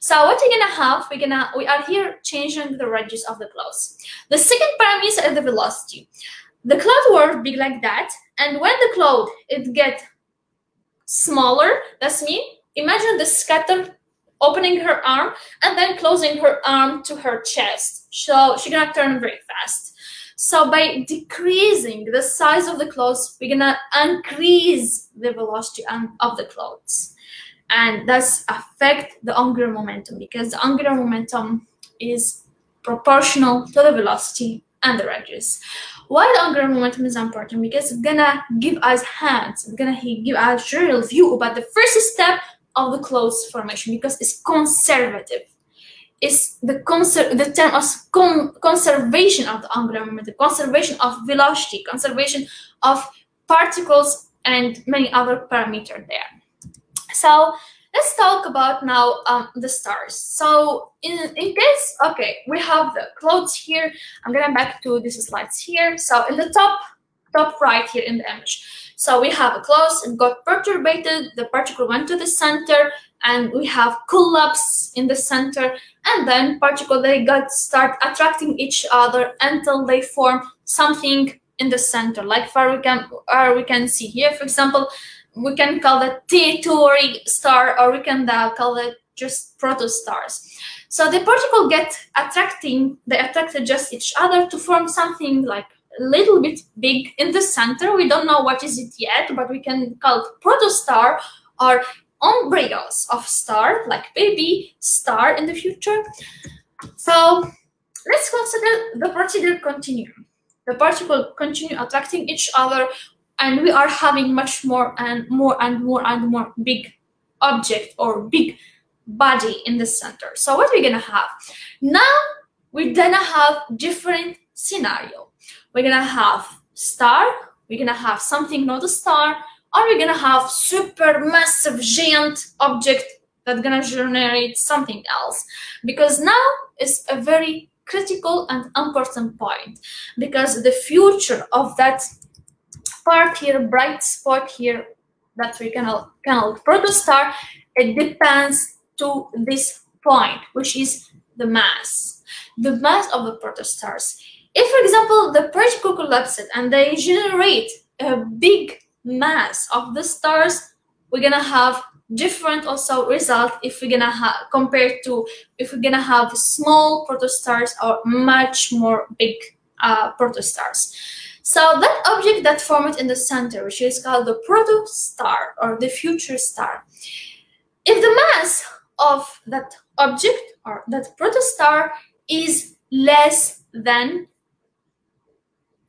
So what we're gonna have, we're gonna we are here changing the radius of the clothes. The second parameter is the velocity. The cloud was big like that, and when the cloud it get smaller, that's me, imagine the scatter opening her arm and then closing her arm to her chest. So she's gonna turn very fast. So by decreasing the size of the clothes, we're gonna increase the velocity of the clothes. And thus affect the angular momentum because the angular momentum is proportional to the velocity and the radius. Why the angular momentum is important? Because it's gonna give us hands, it's gonna give us general view about the first step of the clothes formation because it's conservative. It's the conser the term of con conservation of the angular momentum, the conservation of velocity, conservation of particles, and many other parameters there. So let's talk about now um, the stars. So in, in case, okay, we have the clothes here. I'm gonna back to these slides here. So in the top, top right here in the image. So we have a clothes, it got perturbed, the particle went to the center, and we have collapse in the center, and then particle they got start attracting each other until they form something in the center, like far we can, or we can see here, for example, we can call it T-Tauri star or we can uh, call it just protostars. So the particle get attracting, they attract just each other to form something like a little bit big in the center. We don't know what is it yet, but we can call it protostar or embryos of star, like baby star in the future. So let's consider the particle continue. The particle continue attracting each other and we are having much more and more and more and more big object or big body in the center. So what we're gonna have? Now we're gonna have different scenario. We're gonna have star, we're gonna have something not a star, or we're gonna have super massive giant object that's gonna generate something else. Because now is a very critical and important point because the future of that part here, bright spot here that we can call protostar, it depends to this point, which is the mass, the mass of the protostars. If, for example, the particle collapses and they generate a big mass of the stars, we're gonna have different also result if we're gonna have compared to if we're gonna have small protostars or much more big uh, protostars. So that object that formed in the center, which is called the protostar or the future star, if the mass of that object or that protostar is less than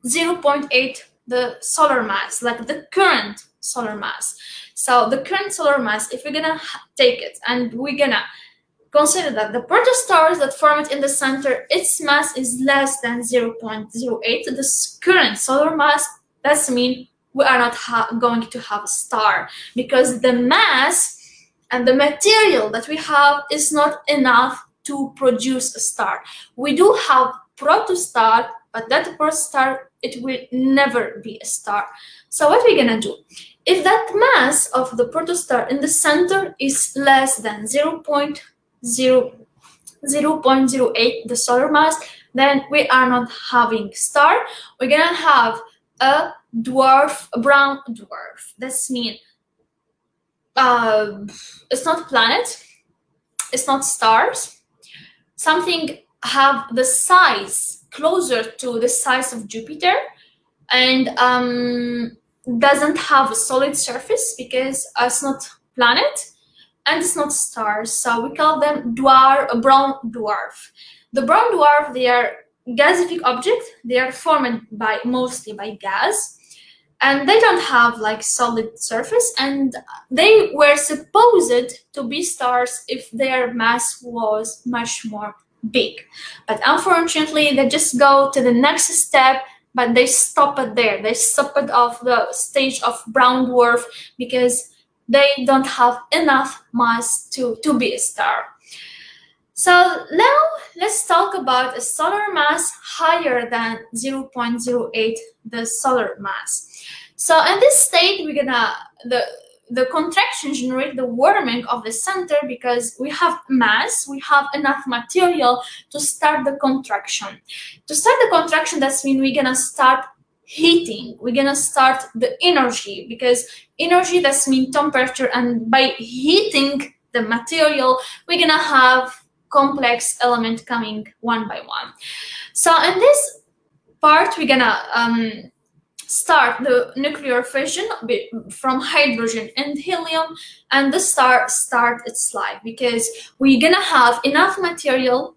0.8 the solar mass, like the current solar mass. So the current solar mass, if we're gonna take it and we're gonna Consider that the protostars that form it in the center, its mass is less than 0.08. The current solar mass, that's mean we are not going to have a star because the mass and the material that we have is not enough to produce a star. We do have protostar, but that protostar, it will never be a star. So what we're gonna do? If that mass of the protostar in the center is less than 0.08, 0, 0.08 the solar mass, then we are not having star. We're gonna have a dwarf, a brown dwarf. That's mean uh, it's not planet, it's not stars. Something have the size closer to the size of Jupiter and um, doesn't have a solid surface because it's not planet and it's not stars, so we call them dwarf, brown dwarf. The brown dwarf, they are gasific objects. They are formed by mostly by gas, and they don't have like solid surface. And they were supposed to be stars if their mass was much more big. But unfortunately, they just go to the next step but they stop it there. They stop it off the stage of brown dwarf because they don't have enough mass to, to be a star. So now let's talk about a solar mass higher than 0.08 the solar mass. So in this state, we're gonna, the, the contraction generate the warming of the center because we have mass, we have enough material to start the contraction. To start the contraction, that's mean we're gonna start heating we're gonna start the energy because energy that's mean temperature and by heating the material we're gonna have complex element coming one by one so in this part, we're gonna um, start the nuclear fission from hydrogen and helium, and the star start its life because we're gonna have enough material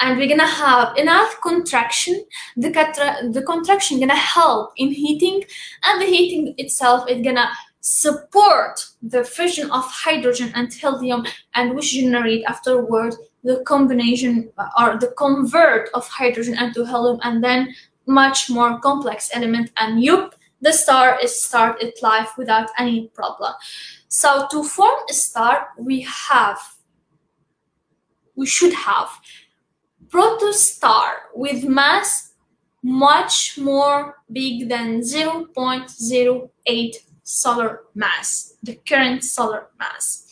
and we're gonna have enough contraction. The, the contraction gonna help in heating, and the heating itself is gonna support the fission of hydrogen and helium, and which generate afterward the combination uh, or the convert of hydrogen into helium, and then much more complex element. And yup, the star is start its life without any problem. So to form a star, we have, we should have protostar with mass much more big than 0.08 solar mass, the current solar mass.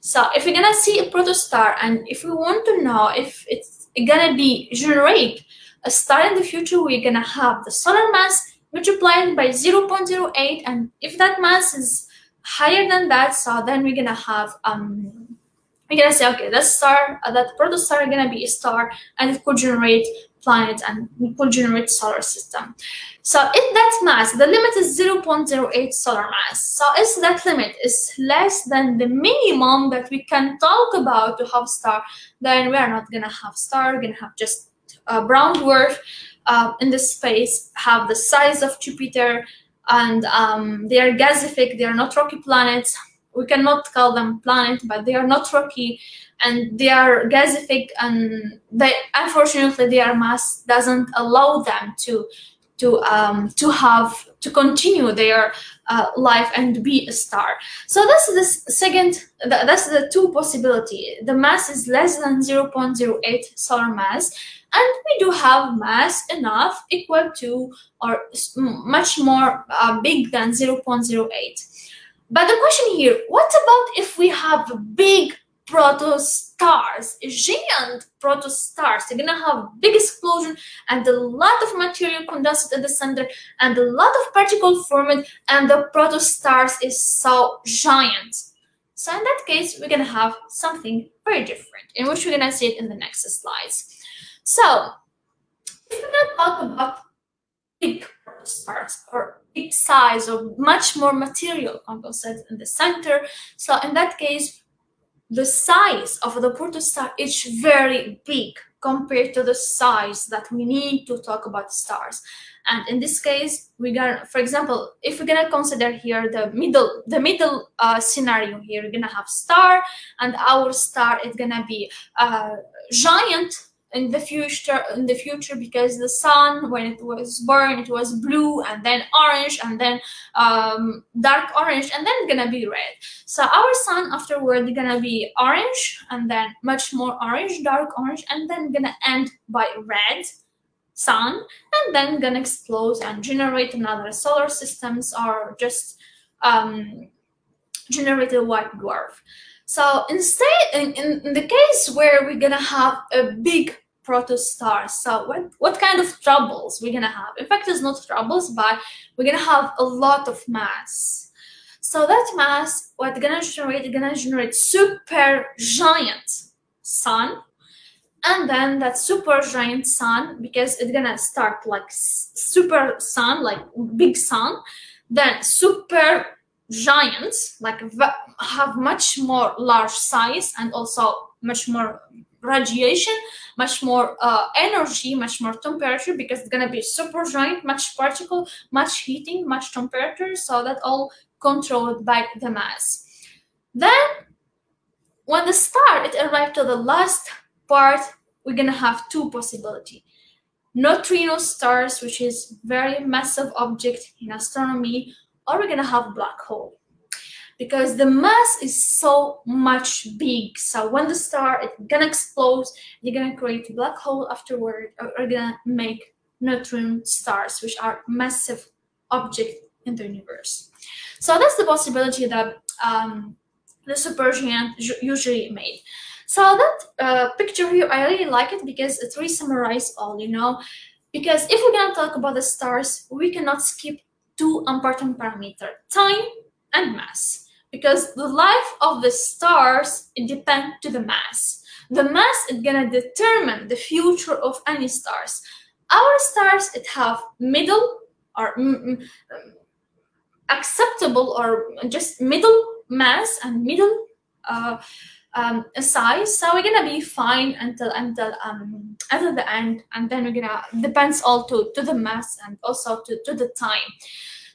So if we're gonna see a protostar and if we want to know if it's gonna be generate a star in the future, we're gonna have the solar mass multiplied by 0.08 and if that mass is higher than that, so then we're gonna have um we're gonna say, okay, that star, uh, that protostar gonna be a star, and it could generate planets and could generate solar system. So if that mass, the limit is 0.08 solar mass. So if that limit is less than the minimum that we can talk about to have star, then we are not gonna have star. We're gonna have just a brown dwarf uh, in the space, have the size of Jupiter, and um, they are gasific. They are not rocky planets we cannot call them planet, but they are not rocky and they are gasific and they unfortunately their mass doesn't allow them to to um, to have to continue their uh, life and be a star. So that's the second. That's the two possibility. The mass is less than 0.08 solar mass, and we do have mass enough equal to or much more uh, big than 0.08. But the question here, what about if we have big protostars, giant protostars? They're gonna have big explosion and a lot of material condensed at the center and a lot of particle formed and the protostars is so giant. So in that case, we're gonna have something very different in which we're gonna see it in the next slides. So if we're gonna talk about big protostars or big size or much more material composite in the center. So in that case, the size of the protostar is very big compared to the size that we need to talk about stars. And in this case, we're gonna, for example, if we're gonna consider here the middle, the middle uh, scenario here, we're gonna have star, and our star is gonna be a uh, giant in the future in the future because the sun when it was born it was blue and then orange and then um, dark orange and then gonna be red. So our sun afterward gonna be orange and then much more orange dark orange and then gonna end by red sun and then gonna explode and generate another solar systems or just um, generate a white dwarf. So instead, in, in, the case where we're gonna have a big protostar, so what, what kind of troubles we're gonna have? In fact, it's not troubles, but we're gonna have a lot of mass. So that mass, what gonna generate, gonna generate super giant sun, and then that super giant sun, because it's gonna start like super sun, like big sun, then super giants like have much more large size and also much more radiation much more uh, energy much more temperature because it's going to be super giant much particle much heating much temperature so that all controlled by the mass. Then when the star it arrived to the last part we're going to have two possibility. Neutrino stars which is very massive object in astronomy or we're gonna have black hole because the mass is so much big. So when the star is gonna explode, you're gonna create a black hole afterward, or, or gonna make neutron stars, which are massive object in the universe. So that's the possibility that um, the supergiant usually made. So that uh, picture here, I really like it because it really summarizes all, you know, because if we're gonna talk about the stars, we cannot skip two important parameters, time and mass. Because the life of the stars it depends to the mass. The mass is gonna determine the future of any stars. our stars it have middle or mm, mm, acceptable or just middle mass and middle uh, um, size. So we're gonna be fine until until um until the end, and then we're gonna depends all to to the mass and also to to the time.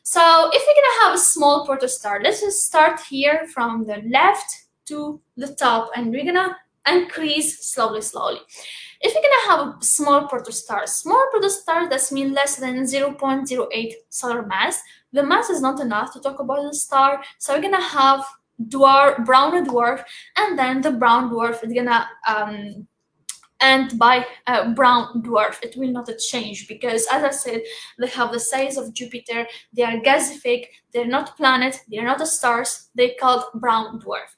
So if we're gonna have a small protostar, let's just start here from the left to the top, and we're gonna increase slowly, slowly. If we're gonna have a small protostar, small protostar that's mean less than 0.08 solar mass. The mass is not enough to talk about the star, so we're gonna have dwarf, brown dwarf, and then the brown dwarf is gonna um, end by a brown dwarf. It will not change because, as I said, they have the size of Jupiter. They are gasific. They're not planet. They're not stars. They're called brown dwarf.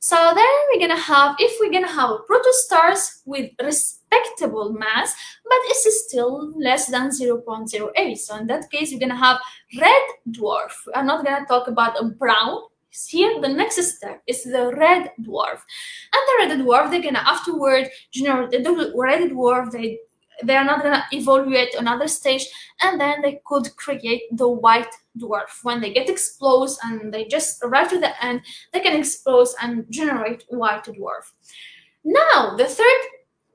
So then we're gonna have, if we're gonna have protostars with respectable mass, but it's still less than 0.08. So in that case, we're gonna have red dwarf. I'm not gonna talk about a brown here, the next step is the red dwarf. And the red dwarf, they're gonna afterward generate the red dwarf, they they are not gonna evaluate another stage, and then they could create the white dwarf. When they get exposed and they just arrive to the end, they can expose and generate white dwarf. Now, the third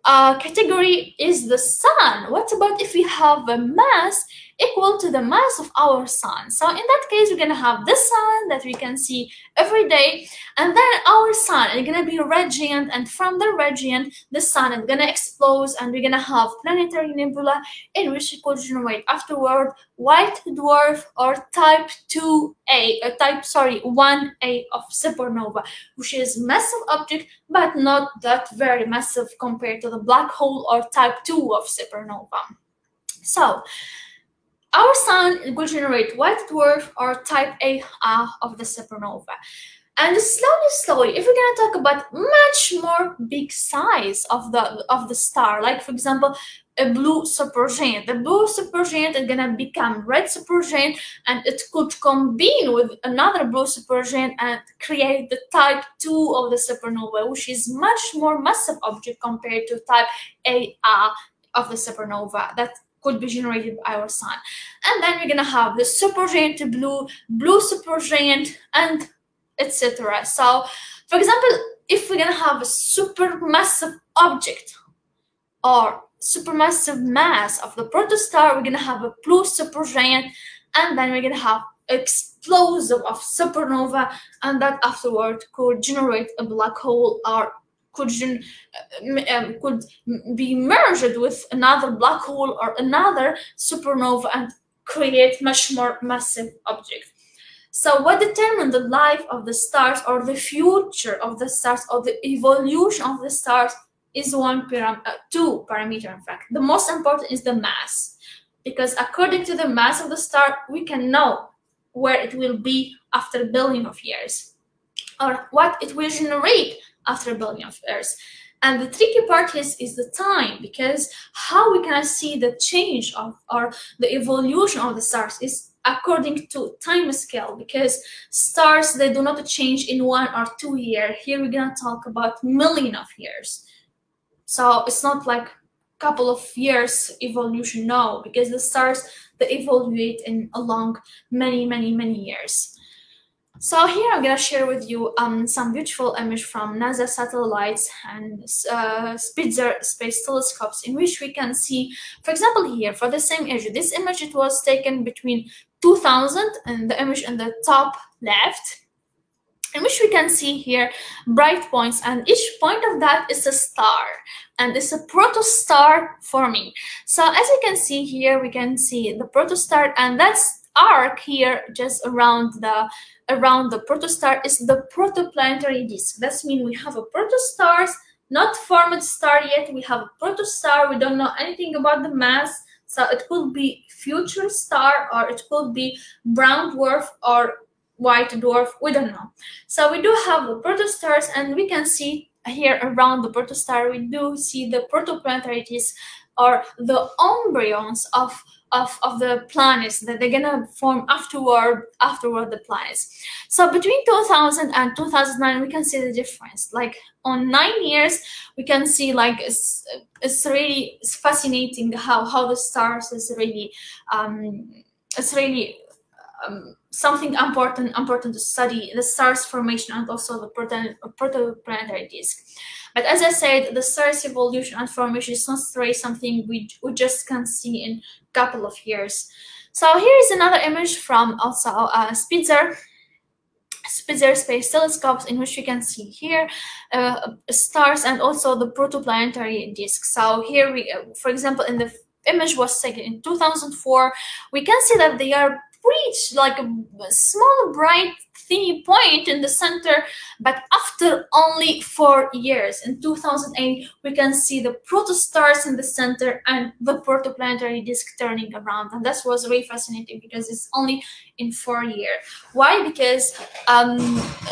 uh, category is the sun. What about if we have a mass equal to the mass of our sun? So in that case, we're to have the sun that we can see every day, and then our sun is to be radiant, and from the radiant, the sun is to explode, and we're to have planetary nebula in which it could generate afterward white dwarf or type 2a, uh, type, sorry, 1a of supernova, which is massive object, but not that very massive compared to the black hole or type 2 of supernova. So, our sun will generate white dwarf or type A uh, of the supernova. And slowly, slowly, if we're gonna talk about much more big size of the of the star, like for example, a blue supergiant. The blue supergiant is gonna become red supergiant, and it could combine with another blue supergiant and create the type two of the supernova, which is much more massive object compared to type A of the supernova. That could be generated by our sun. And then we're gonna have the supergiant blue, blue supergiant, and etc. So, for example, if we're gonna have a supermassive object or supermassive mass of the protostar, we're gonna have a blue supergiant, and then we're gonna have explosive of supernova, and that afterward could generate a black hole or could um, could be merged with another black hole or another supernova and create much more massive object. So what determines the life of the stars or the future of the stars or the evolution of the stars is one param uh, two parameter in fact. The most important is the mass because according to the mass of the star we can know where it will be after billion of years or what it will generate after a billion of years. And the tricky part is, is the time because how we can see the change of or the evolution of the stars is according to time scale because stars they do not change in one or two years. Here we're gonna talk about million of years. So it's not like couple of years evolution, no, because the stars they evolve in along many, many, many years. So here I'm gonna share with you um, some beautiful image from NASA satellites and uh, Spitzer space telescopes in which we can see, for example, here for the same age, this image it was taken between 2000 and the image in the top left, in which we can see here bright points and each point of that is a star and it's a protostar forming. So as you can see here, we can see the protostar and that's arc here just around the around the protostar is the protoplanetary disk. That means we have a protostars, not formed star yet. We have a protostar. We don't know anything about the mass. So it could be future star or it could be brown dwarf or white dwarf. We don't know. So we do have the protostars and we can see here around the protostar, we do see the protoplanetary disk or the embryons of of, of the planets that they're gonna form afterward afterward the planets. So between 2000 and 2009, we can see the difference. Like on nine years, we can see like it's, it's really it's fascinating how how the stars is really um, it's really um, something important important to study the stars formation and also the protoplanetary disk. But as I said, the stars evolution and formation is not really something we, we just can see in a couple of years. So here is another image from also uh, Spitzer Spitzer Space Telescopes in which we can see here uh, stars and also the protoplanetary disk. So here we, uh, for example, in the image was taken in 2004, we can see that they are reach like a small bright tiny point in the center but after only four years in 2008 we can see the protostars in the center and the protoplanetary disk turning around and that was really fascinating because it's only in four years why? Because um,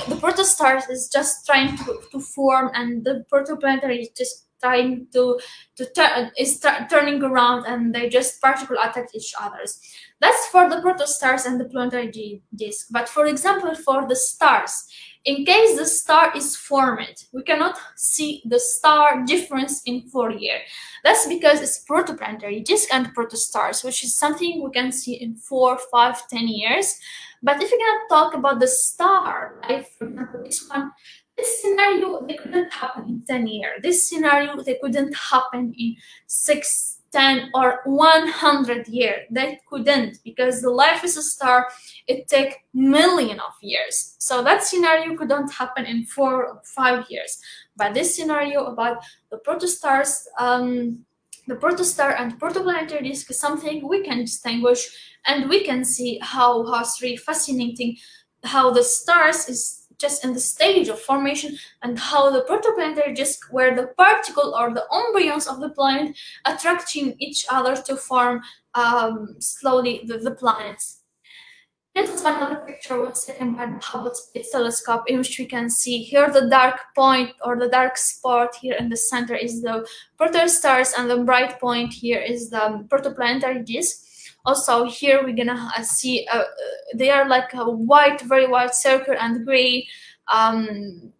the protostars is just trying to, to form and the protoplanetary is just trying to to turn is turning around and they just particle attack each others that's for the protostars and the planetary disk. But for example for the stars in case the star is formed we cannot see the star difference in four years that's because it's protoplanetary disk and protostars which is something we can see in four five ten years. But if we cannot talk about the star like for example this one this scenario, they couldn't happen in 10 years. This scenario, they couldn't happen in 6, 10, or 100 years. They couldn't because the life is a star, it takes million of years. So that scenario couldn't happen in four or five years. But this scenario about the protostars, um, the protostar and protoplanetary disk is something we can distinguish and we can see how, how really fascinating how the stars is just in the stage of formation and how the protoplanetary disk where the particle or the embryons of the planet attracting each other to form um, slowly the, the planets. This is another picture was taken by the Hubble Space Telescope in which we can see here the dark point or the dark spot here in the center is the protostars and the bright point here is the protoplanetary disk also here we're gonna uh, see uh, they are like a white very white circle and gray um,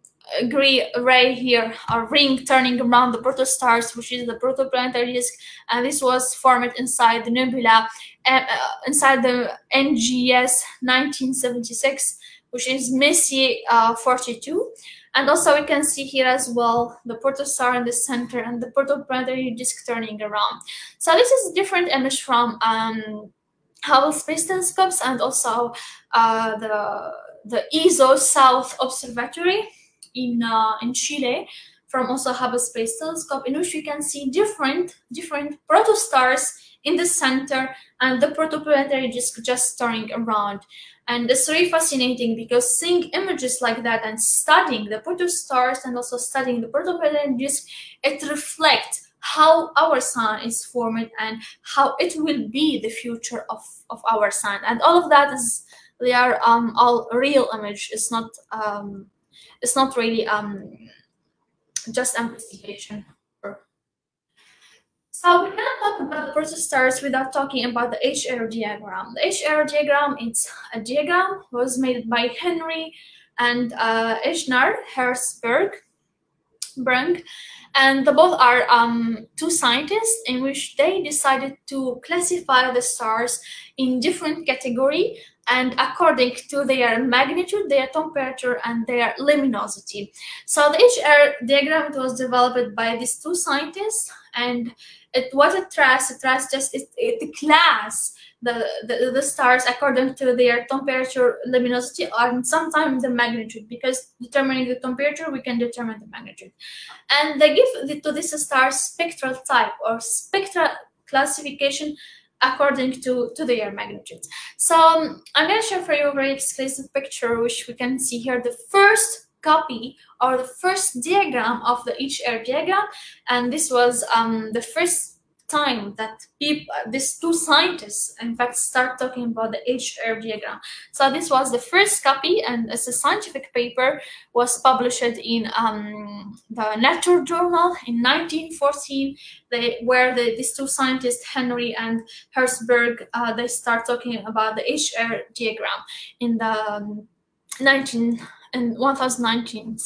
gray ray here a ring turning around the protostars which is the protoplanetary disk and this was formed inside the nebula uh, inside the NGC 1976 which is Messier uh, 42 and also we can see here as well the protostar in the center and the protoplanetary disk turning around. So this is a different image from um, Hubble Space Telescopes and also uh, the the ESO South Observatory in uh, in Chile from also Hubble Space Telescope in which we can see different different protostars in the center and the protoplanetary disk just turning around. And it's really fascinating because seeing images like that and studying the protostars and also studying the protoplanetary disk, it reflects how our sun is formed and how it will be the future of, of our sun. And all of that is they are um, all real image. It's not um, it's not really um, just investigation. So we cannot talk about the protostars without talking about the HR diagram. The HR diagram is a diagram was made by Henry and uh, Eichner Herzberg, Brunk, and the both are um, two scientists in which they decided to classify the stars in different category and according to their magnitude, their temperature, and their luminosity. So the HR diagram was developed by these two scientists, and it was a trace. A trace just it, it class the, the, the stars according to their temperature, luminosity, and sometimes the magnitude. Because determining the temperature, we can determine the magnitude, and they give the, to this star spectral type or spectral classification according to, to their magnitude. So um, I'm going to show for you a very exclusive picture, which we can see here, the first copy or the first diagram of the HR diagram. And this was um, the first time that people, these two scientists, in fact, start talking about the HR diagram. So this was the first copy, and as a scientific paper was published in um, the Nature Journal in 1914, they, where the, these two scientists, Henry and Hertzsprung, uh, they start talking about the HR diagram in the um, 19 in 1019.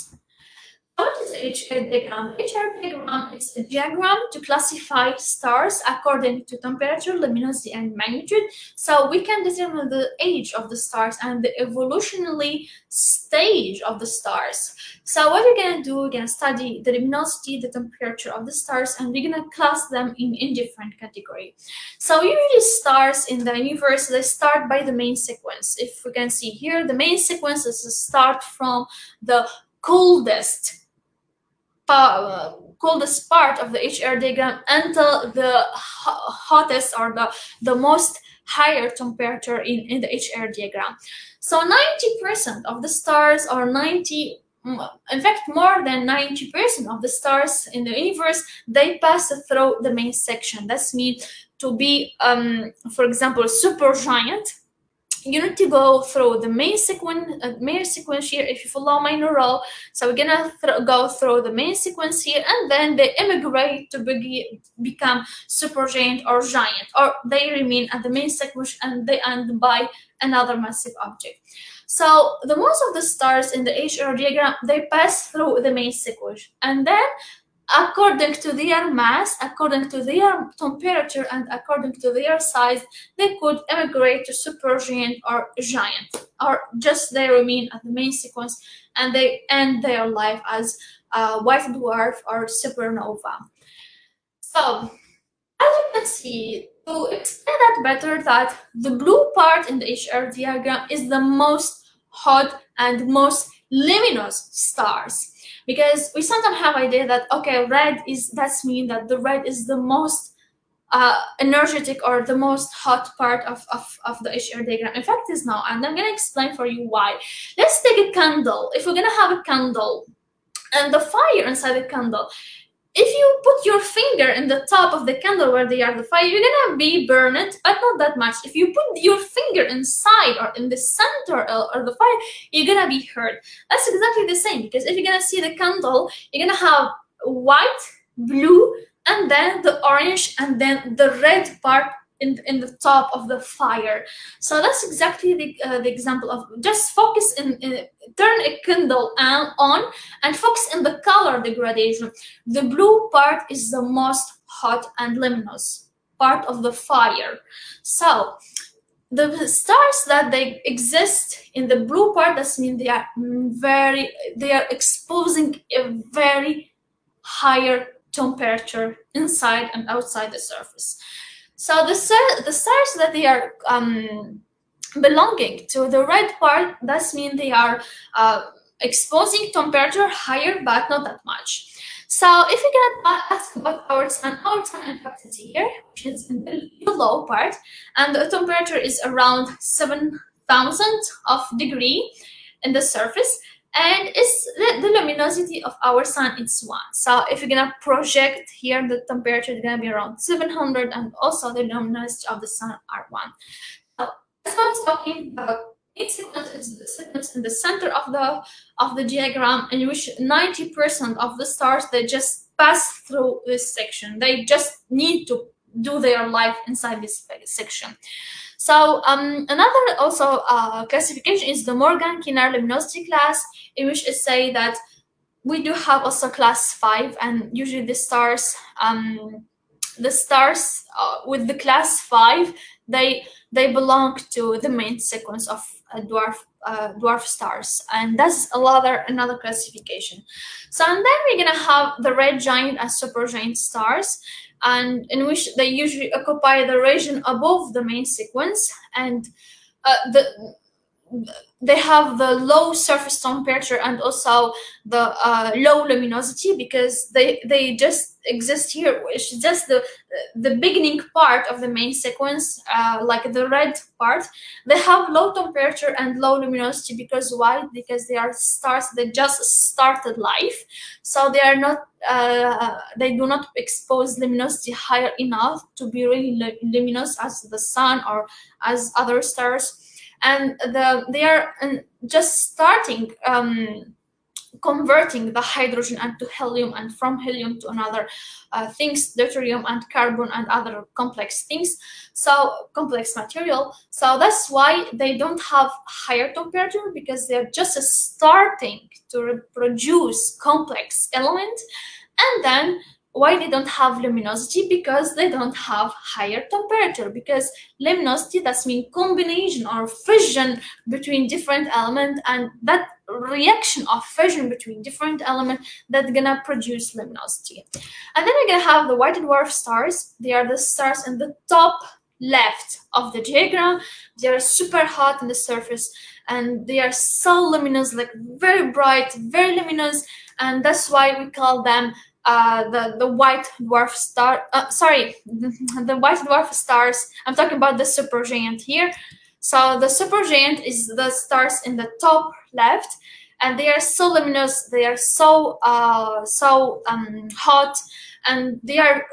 What is HR diagram? HR diagram is a diagram to classify stars according to temperature, luminosity, and magnitude. So we can determine the age of the stars and the evolutionary stage of the stars. So what we're gonna do, we're gonna study the luminosity, the temperature of the stars, and we're gonna class them in, in different category. So usually stars in the universe, they start by the main sequence. If we can see here, the main sequence is to start from the coldest uh, coldest part of the HR diagram until the hottest or the, the most higher temperature in, in the HR diagram. So 90% of the stars or 90 in fact more than 90% of the stars in the universe they pass through the main section that's mean to be um, for example super giant you need to go through the main sequence, uh, main sequence here if you follow my neural. So we're gonna th go through the main sequence here, and then they immigrate to be become supergiant or giant, or they remain at the main sequence and they end by another massive object. So the most of the stars in the HR diagram, they pass through the main sequence, and then according to their mass, according to their temperature, and according to their size, they could emigrate to supergiant or giant, or just they remain at the main sequence and they end their life as a white dwarf or supernova. So, as you can see, to explain that better, that the blue part in the HR diagram is the most hot and most luminous stars because we sometimes have idea that okay red is that's mean that the red is the most uh, energetic or the most hot part of, of, of the HR diagram. In fact, is now, and I'm gonna explain for you why. Let's take a candle. If we're gonna have a candle and the fire inside the candle, if you put your finger in the top of the candle where they are the fire, you're gonna be burned, but not that much. If you put your finger inside or in the center of the fire, you're gonna be hurt. That's exactly the same because if you're gonna see the candle, you're gonna have white, blue, and then the orange, and then the red part in, in the top of the fire. So that's exactly the, uh, the example of just focus in, in, turn a candle on and focus in the color degradation. The blue part is the most hot and luminous part of the fire. So the stars that they exist in the blue part, that means they are very, they are exposing a very higher temperature inside and outside the surface. So the, the stars that they are um, belonging to the red part, that mean they are uh, exposing temperature higher, but not that much. So if you can ask about our sun, our sun in fact here, which is in the low part, and the temperature is around 7,000 of degree in the surface and it's the, the, luminosity of our sun is one. So if you're gonna project here the temperature is gonna be around 700 and also the luminosity of the sun are one. So as I was talking about. Its the in the center of the of the diagram in which 90 percent of the stars they just pass through this section. They just need to do their life inside this section so um, another also uh, classification is the Morgan-Keenan luminosity class, in which it say that we do have also class five, and usually the stars, um, the stars uh, with the class five, they they belong to the main sequence of uh, dwarf uh, dwarf stars, and that's another another classification. So and then we're gonna have the red giant and supergiant stars, and in which they usually occupy the region above the main sequence. And uh, the they have the low surface temperature and also the uh, low luminosity because they they just exist here which is just the the beginning part of the main sequence uh, like the red part. They have low temperature and low luminosity because why? Because they are stars that just started life. So they are not uh, they do not expose luminosity higher enough to be really luminous as the sun or as other stars and the, they are just starting um, converting the hydrogen into helium and from helium to another uh, things deuterium and carbon and other complex things. So complex material. So that's why they don't have higher temperature because they're just starting to produce complex element. And then why they don't have luminosity? Because they don't have higher temperature. Because luminosity that's mean combination or fission between different element and that reaction of fission between different element that's gonna produce luminosity. And then we're gonna have the white dwarf stars. They are the stars in the top left of the diagram. They are super hot on the surface and they are so luminous like very bright very luminous and that's why we call them uh, the the white dwarf star. Uh, sorry, the white dwarf stars. I'm talking about the supergiant here. So the supergiant is the stars in the top left, and they are so luminous. They are so uh, so um, hot, and they are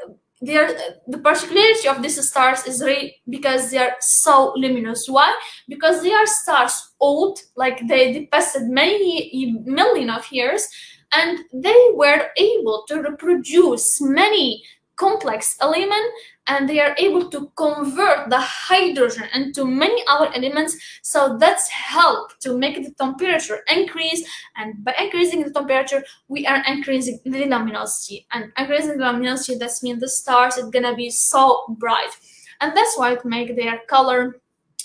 they are the particularity of these stars is really because they are so luminous. Why? Because they are stars old, like they passed many million of years, and they were able to reproduce many complex elements and they are able to convert the hydrogen into many other elements. So that's help to make the temperature increase and by increasing the temperature we are increasing the luminosity. And increasing the luminosity that means the stars is gonna be so bright. And that's why it make their color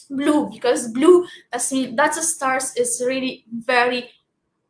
blue because blue that's mean that's a stars is really very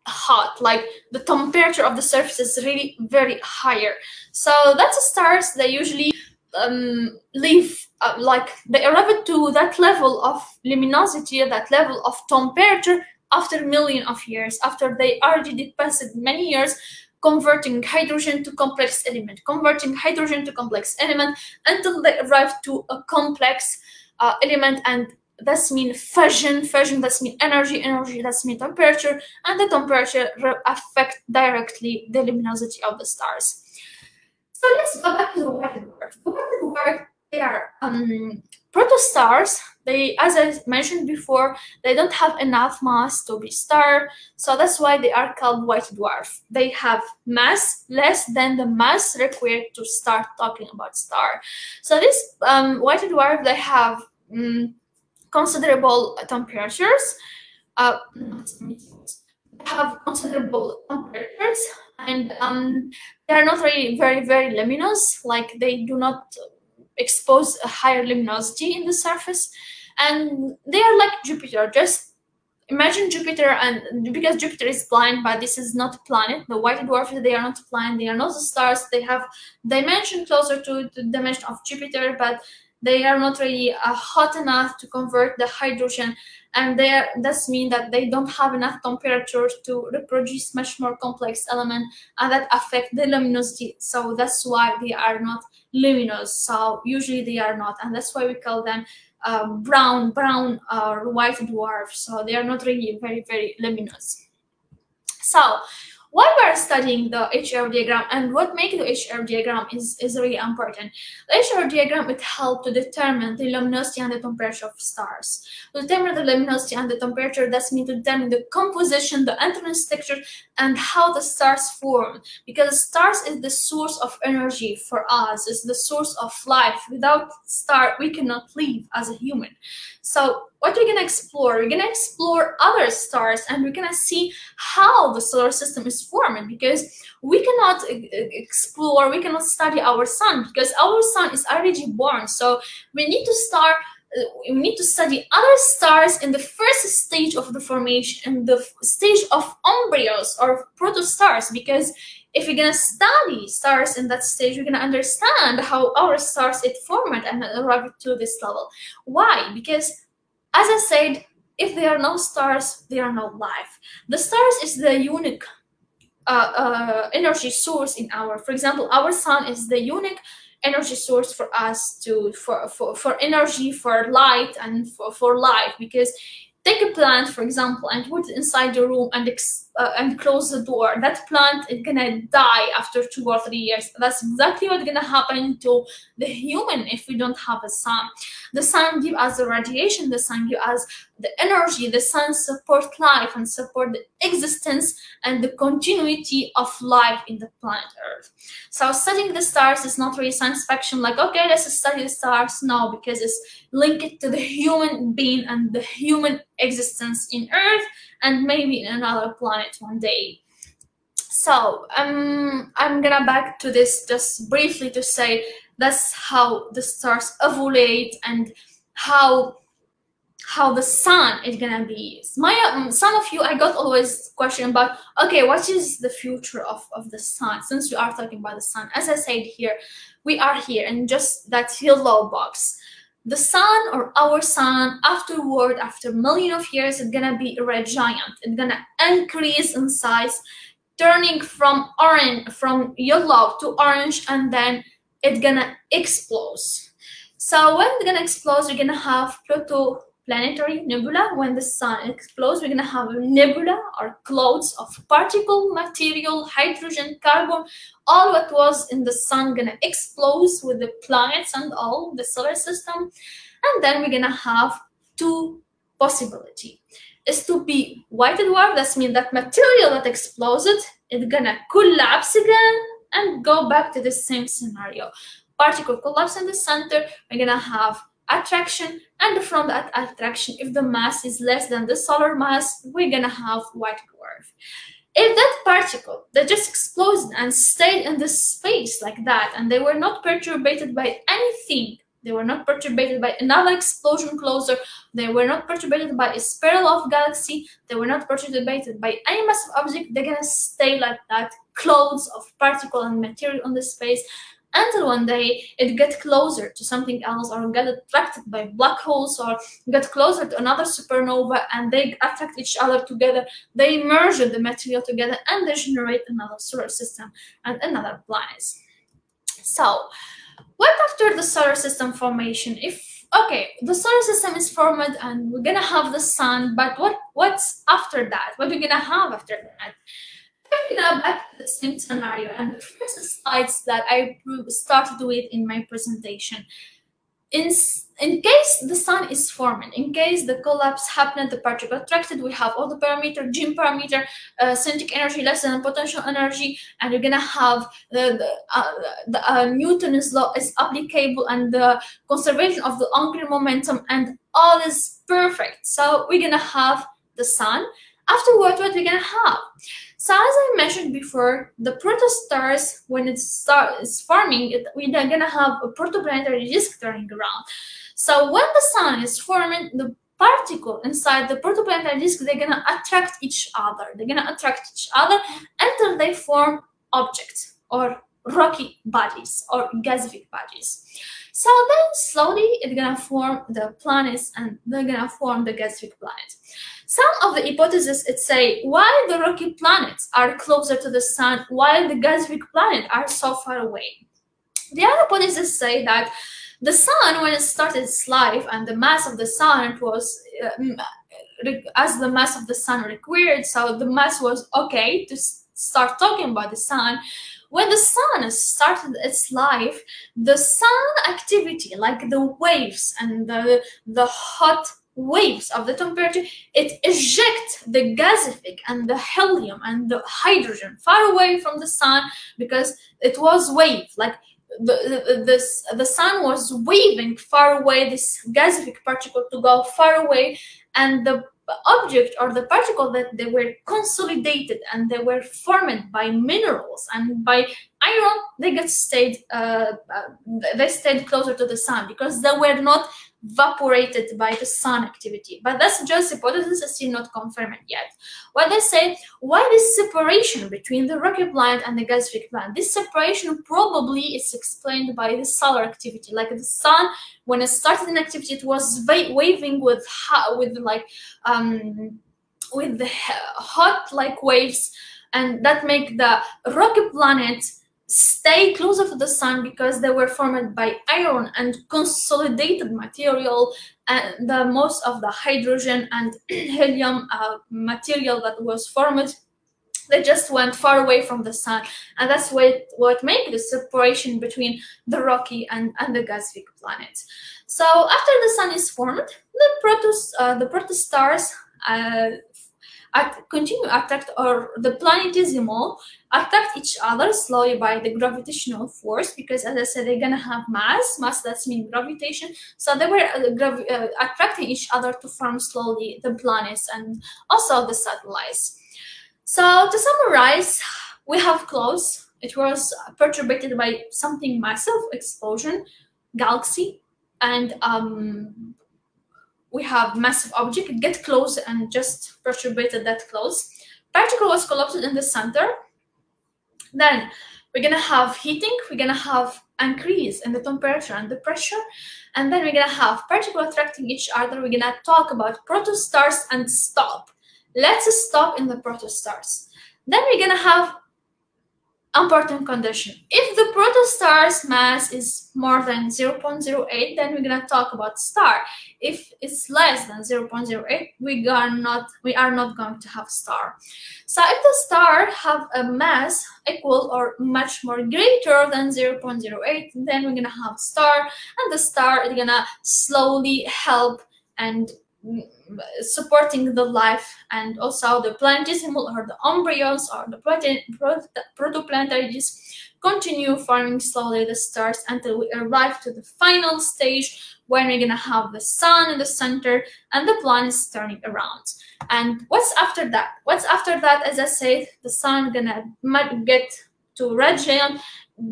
hot like the temperature of the surface is really very higher. So that's the stars they usually um, leave uh, like they arrive to that level of luminosity that level of temperature after million of years after they already passed many years converting hydrogen to complex element converting hydrogen to complex element until they arrive to a complex uh, element and that's mean fusion fusion that's mean energy energy that's mean temperature and the temperature affect directly the luminosity of the stars. So let's go back to the white dwarf the white dwarf they are um, protostars they as i mentioned before they don't have enough mass to be star so that's why they are called white dwarf. They have mass less than the mass required to start talking about star. So this um, white dwarf they have um, considerable temperatures, uh, have considerable temperatures, and um, they are not really very, very luminous, like they do not expose a higher luminosity in the surface. And they are like Jupiter, just imagine Jupiter, and because Jupiter is blind, but this is not a planet. The white dwarfs, they are not blind, they are not the stars. They have dimension closer to the dimension of Jupiter, but they are not really uh, hot enough to convert the hydrogen and they that's mean that they don't have enough temperature to reproduce much more complex element and that affect the luminosity. So that's why they are not luminous. So usually they are not and that's why we call them uh, brown brown or white dwarfs. So they are not really very very luminous. So why we're studying the HR diagram and what makes the HR diagram is, is really important. The HR diagram it helps to determine the luminosity and the temperature of stars. To determine the luminosity and the temperature, that's mean to determine the composition, the internal structure, and how the stars form. Because stars is the source of energy for us, it's the source of life. Without star, we cannot live as a human. So what we're gonna explore, we're gonna explore other stars and we're gonna see how the solar system is formed because we cannot explore, we cannot study our sun because our sun is already born. So we need to start uh, we need to study other stars in the first stage of the formation, in the stage of embryos or protostars, because if we're gonna study stars in that stage, we're gonna understand how our stars it formed and arrived to this level. Why? Because as I said, if there are no stars, there are no life. The stars is the unique uh, uh, energy source in our, for example, our sun is the unique energy source for us to for for, for energy for light and for, for life because take a plant for example and put it inside the room and uh, and close the door. That plant is gonna die after two or three years. That's exactly what's gonna happen to the human if we don't have a sun. The sun give us the radiation the sun give us the energy the sun support life and support the existence and the continuity of life in the planet earth. So studying the stars is not really science fiction like okay let's study the stars no because it's linked to the human being and the human existence in earth and maybe in another planet one day. So um, i'm gonna back to this just briefly to say that's how the stars evolve and how how the sun is gonna be. My um, some of you i got always question about okay what is the future of of the sun? Since we are talking about the sun as i said here we are here in just that yellow box the sun or our sun afterward after million of years is gonna be a red giant. It's gonna increase in size turning from orange from yellow to orange and then it's gonna explode. So when it's gonna explode you're gonna have pluto planetary nebula. When the sun explodes, we're to have a nebula or clouds of particle material, hydrogen, carbon, all what was in the sun to explode with the planets and all the solar system. And then we're to have two possibility is to be white dwarf. That means that material that exploded is gonna collapse again and go back to the same scenario. Particle collapse in the center. We're gonna have attraction and from that attraction if the mass is less than the solar mass we're gonna have white dwarf. If that particle that just exploded and stayed in the space like that and they were not perturbed by anything they were not perturbed by another explosion closer they were not perturbed by a spiral of galaxy they were not perturbed by any massive object they're gonna stay like that clouds of particle and material on the space until one day it get closer to something else or get attracted by black holes or get closer to another supernova and they attract each other together. They merge the material together and they generate another solar system and another planet so what after the solar system formation? If okay the solar system is formed and we're gonna have the sun but what what's after that? What are we gonna have after that picking up at the same scenario and the first slides that I started with in my presentation. In, in case the sun is forming, in case the collapse happened, the particle attracted, we have all the parameter, G parameter, uh, energy less than potential energy, and you're gonna have the, the, uh, the uh, Newton's law is applicable and the conservation of the angular momentum and all is perfect. So we're gonna have the sun. Afterward, what we're gonna have? So as I mentioned before, the protostars, when it starts forming, it, we're gonna have a protoplanetary disk turning around. So when the sun is forming, the particle inside the protoplanetary disk, they're gonna attract each other. They're gonna attract each other until they form objects or rocky bodies or gasific bodies. So then slowly it's gonna form the planets and they're gonna form the gasific planets. Some of the hypotheses it say why the rocky planets are closer to the sun while the gasific planets are so far away. The other hypotheses say that the sun, when it started its life and the mass of the sun it was uh, as the mass of the sun required, so the mass was okay to start talking about the sun. When the sun started its life, the sun activity, like the waves and the, the hot waves of the temperature, it ejects the gasific and the helium and the hydrogen far away from the sun because it was wave, like the, the, the sun was waving far away this gasific particle to go far away and the object or the particle that they were consolidated and they were formed by minerals and by iron they got stayed uh, uh, they stayed closer to the sun because they were not evaporated by the sun activity. But that's just hypothesis, it's still not confirmed yet. What they say, why this separation between the rocky planet and the gasific planet? This separation probably is explained by the solar activity. Like the sun, when it started in activity, it was waving with with like um, with the hot like waves, and that make the rocky planet stay closer to the sun because they were formed by iron and consolidated material and the most of the hydrogen and helium uh, material that was formed they just went far away from the sun. And that's what what made the separation between the rocky and, and the gasific planets so after the sun is formed the protos uh, the protostars uh, at, continue attract or the planetesimal attract each other slowly by the gravitational force because as I said they're gonna have mass. Mass that's mean gravitation. So they were uh, uh, attracting each other to form slowly the planets and also the satellites. So to summarize we have close. It was perturbed by something massive explosion galaxy and um, we have massive object, get close and just perturbated that close. Particle was collapsed in the center. Then we're gonna have heating, we're gonna have increase in the temperature and the pressure, and then we're gonna have particle attracting each other. We're gonna talk about protostars and stop. Let's stop in the protostars. Then we're gonna have important condition. If the protostar's mass is more than 0.08, then we're gonna talk about star. If it's less than 0.08, we are not we are not going to have star. So if the star have a mass equal or much more greater than 0.08, then we're gonna have star, and the star is gonna slowly help and supporting the life and also the planetesimal or the embryos or the protoplanetary continue forming slowly the stars until we arrive to the final stage when we're gonna have the sun in the center and the planets turning around. And what's after that? What's after that, as I said, the sun gonna get to red giant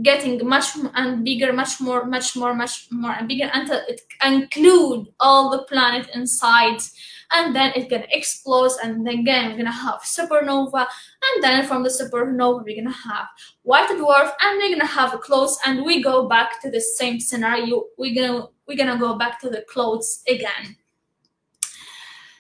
getting much and bigger, much more, much more, much more and bigger until uh, it include all the planet inside. And then it can explode, and then again we're gonna have supernova, and then from the supernova we're gonna have white dwarf, and we're gonna have a close, and we go back to the same scenario. We're gonna we're gonna go back to the clothes again.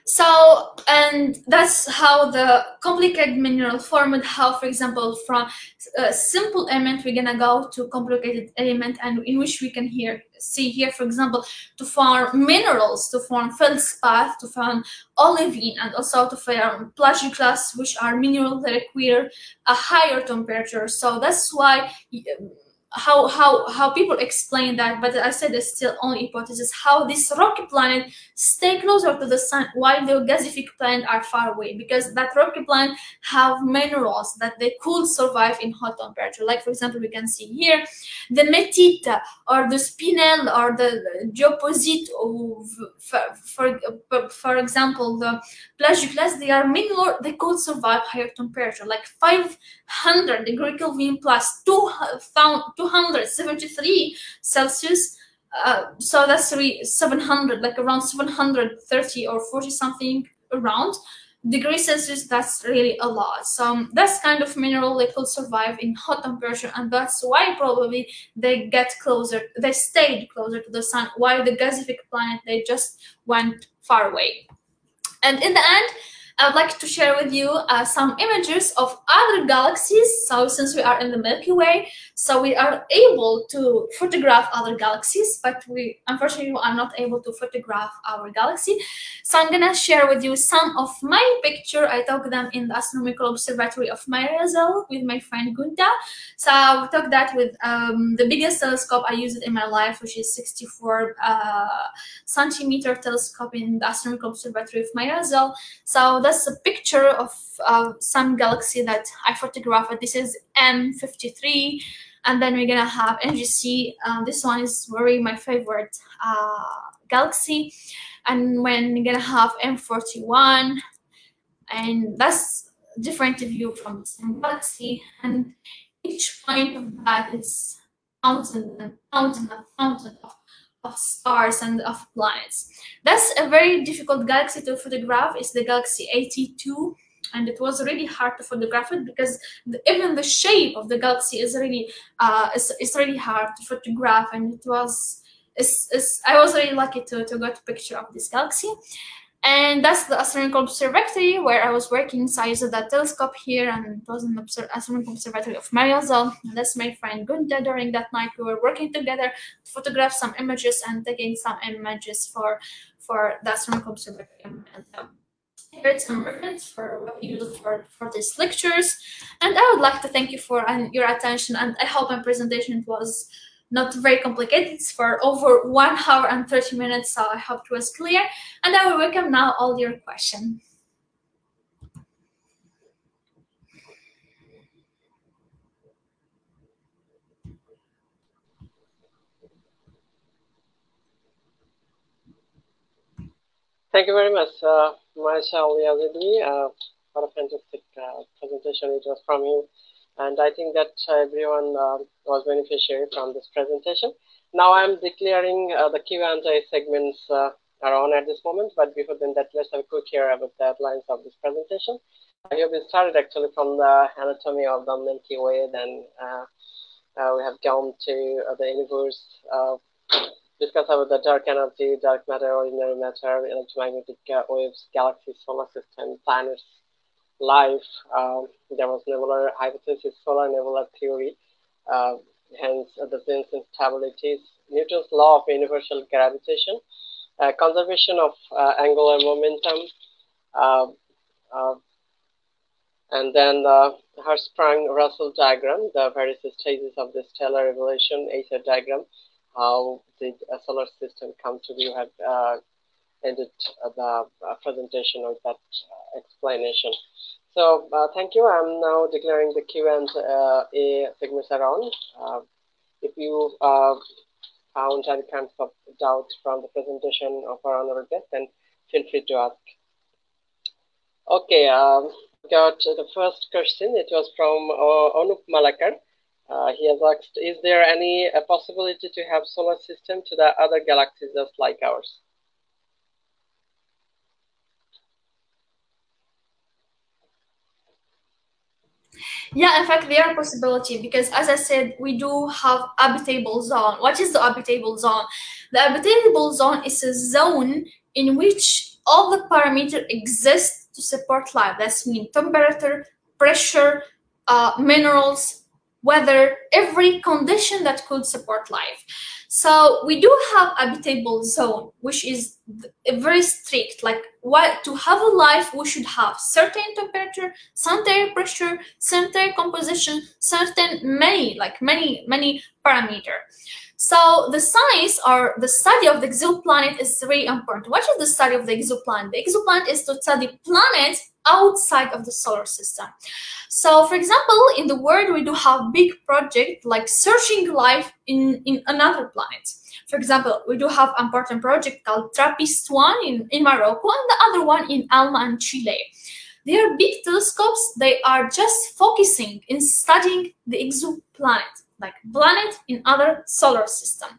So, and that's how the complicated mineral formed, how, for example, from a simple element, we're gonna go to complicated element and in which we can here see here, for example, to form minerals, to form feldspar, to form olivine, and also to form plagioclase, which are minerals that require a higher temperature. So that's why how how how people explain that but i said it's still only hypothesis how this rocky planet stay closer to the sun while the gasific planet are far away because that rocky planet have minerals that they could survive in hot temperature. Like for example we can see here the metite or the spinel or the geoposite for, for, for example the plagioclase they are mineral they could survive higher temperature like 500 degree kelvin plus 2000 273 Celsius. Uh, so that's three, 700, like around 730 or 40 something around degrees Celsius, that's really a lot. So um, that's kind of mineral they could survive in hot temperature, and that's why probably they get closer, they stayed closer to the sun, while the gasific planet, they just went far away. And in the end, I would like to share with you uh, some images of other galaxies. So since we are in the Milky Way, so we are able to photograph other galaxies, but we unfortunately are not able to photograph our galaxy. So I'm gonna share with you some of my picture. I took them in the Astronomical Observatory of Mariazell with my friend Gunta. So I took that with um, the biggest telescope I used in my life, which is 64 uh, centimeter telescope in the Astronomical Observatory of Mariazell. So that's a picture of uh, some galaxy that I photographed. This is M53. And then we're gonna have NGC. Um, this one is very my favorite uh, galaxy. And when we're gonna have M41, and that's different view from the same galaxy. And each point of that is fountain and fountain and fountain of of stars and of planets. That's a very difficult galaxy to photograph. It's the galaxy AT2 and it was really hard to photograph it because the, even the shape of the galaxy is really uh, it's, it's really hard to photograph and it was it's, it's, I was really lucky to, to get a picture of this galaxy and that's the astronomical observatory where I was working inside the telescope here, and it was an astronomical observatory of Mariazell. And that's my friend Gunda. During that night, we were working together to photograph some images and taking some images for for the astronomical observatory. And, um, here's some reference for what use for, for these lectures. And I would like to thank you for your attention, and I hope my presentation was not very complicated. It's for over one hour and 30 minutes, so I hope it was clear. And I will welcome now all your questions. Thank you very much, uh, Mayssa Yazidi, uh, for a fantastic uh, presentation. It was from you and I think that everyone uh, was beneficiary from this presentation. Now I'm declaring uh, the Q&A segments uh, are on at this moment, but before then that, let's have a quick hear about the outlines of this presentation. I have started actually from the anatomy of the Milky Way, then we have gone to the universe, discuss about the dark energy, dark matter, ordinary matter, electromagnetic waves, galaxies, solar system, planets, life. Um, there was nebular hypothesis, solar nebula theory, uh, hence uh, the Jeans instabilities, Newton's law of universal gravitation, uh, conservation of uh, angular momentum, uh, uh, and then the Hertzsprung-Russell diagram, the various stages of the stellar evolution, ASA diagram, how did a solar system come to be? You had ended the presentation with that explanation. So uh, thank you. I'm now declaring the Q and uh, A segments around. Uh, if you uh, found any kind of doubt from the presentation of our honorable guest, then feel free to ask. Okay, um, got the first question. It was from uh, Malakar. Uh, he has asked, is there any possibility to have solar system to the other galaxies just like ours? Yeah, in fact, there are possibility because, as I said, we do have habitable zone. What is the habitable zone? The habitable zone is a zone in which all the parameters exist to support life. That's mean temperature, pressure, uh, minerals, weather, every condition that could support life. So we do have habitable zone, which is very strict. Like what to have a life, we should have certain temperature, certain pressure, certain composition, certain many, like many, many parameter. So the science or the study of the exoplanet is very important. What is the study of the exoplanet? The exoplanet is to study planets outside of the solar system. So, for example, in the world, we do have big project like searching life in, in another planet. For example, we do have important project called TRAPPIST-1 in, in Morocco and the other one in ALMA and Chile. They are big telescopes. They are just focusing in studying the exoplanet, like planet in other solar system.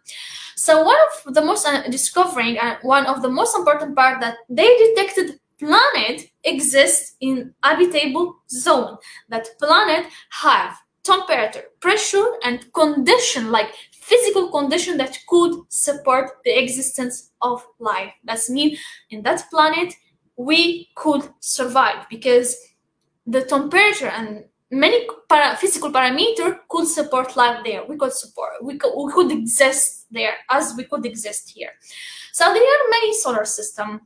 So one of the most uh, discovering and one of the most important part that they detected planet exists in habitable zone. That planet have temperature, pressure, and condition like physical condition that could support the existence of life. That's mean in that planet we could survive because the temperature and many para physical parameter could support life there. We could support, we could, we could exist there as we could exist here. So there are many solar system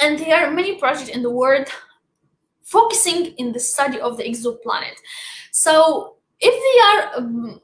and there are many projects in the world focusing in the study of the exoplanet. So if there are um,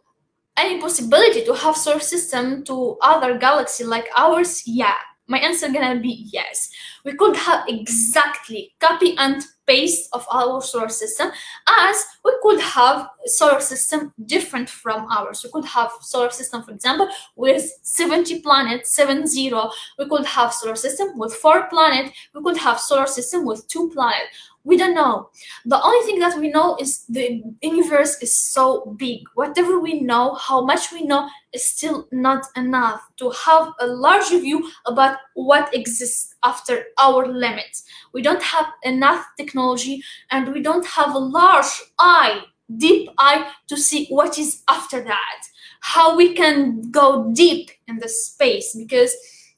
any possibility to have solar system to other galaxy like ours, yeah, my answer gonna be yes. we could have exactly copy and paste of our solar system as we could have solar system different from ours. We could have solar system, for example, with 70 planets, 70. We could have solar system with four planets. We could have solar system with two planets we don't know. The only thing that we know is the universe is so big. Whatever we know how much we know is still not enough to have a large view about what exists after our limits. We don't have enough technology and we don't have a large eye deep eye to see what is after that. How we can go deep in the space because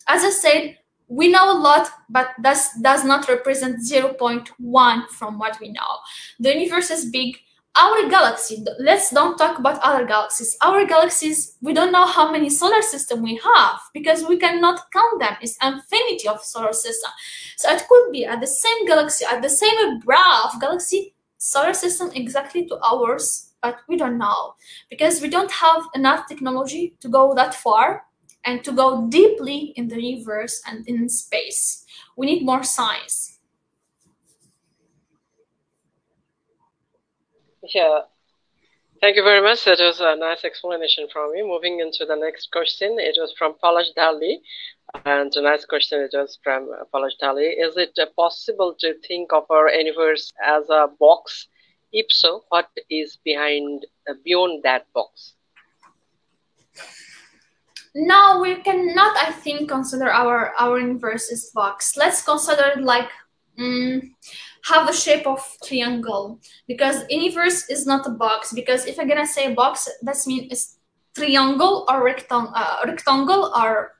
as i said we know a lot, but that does not represent 0.1 from what we know. The universe is big. Our galaxy, let's don't talk about other galaxies. Our galaxies, we don't know how many solar system we have because we cannot count them. It's infinity of solar system. So it could be at the same galaxy, at the same bra of galaxy, solar system exactly to ours, but we don't know because we don't have enough technology to go that far and to go deeply in the universe and in space. We need more science. Yeah, thank you very much. That was a nice explanation from you. Moving into the next question, it was from Palash Dali. And the next question it was from Palash Dali. Is it possible to think of our universe as a box? If so, what is behind uh, beyond that box? Now we cannot i think consider our our universe as box. Let's consider it like mm, have the shape of triangle. Because universe is not a box. Because if i'm gonna say box that means it's triangle or rectangle uh, rectangle or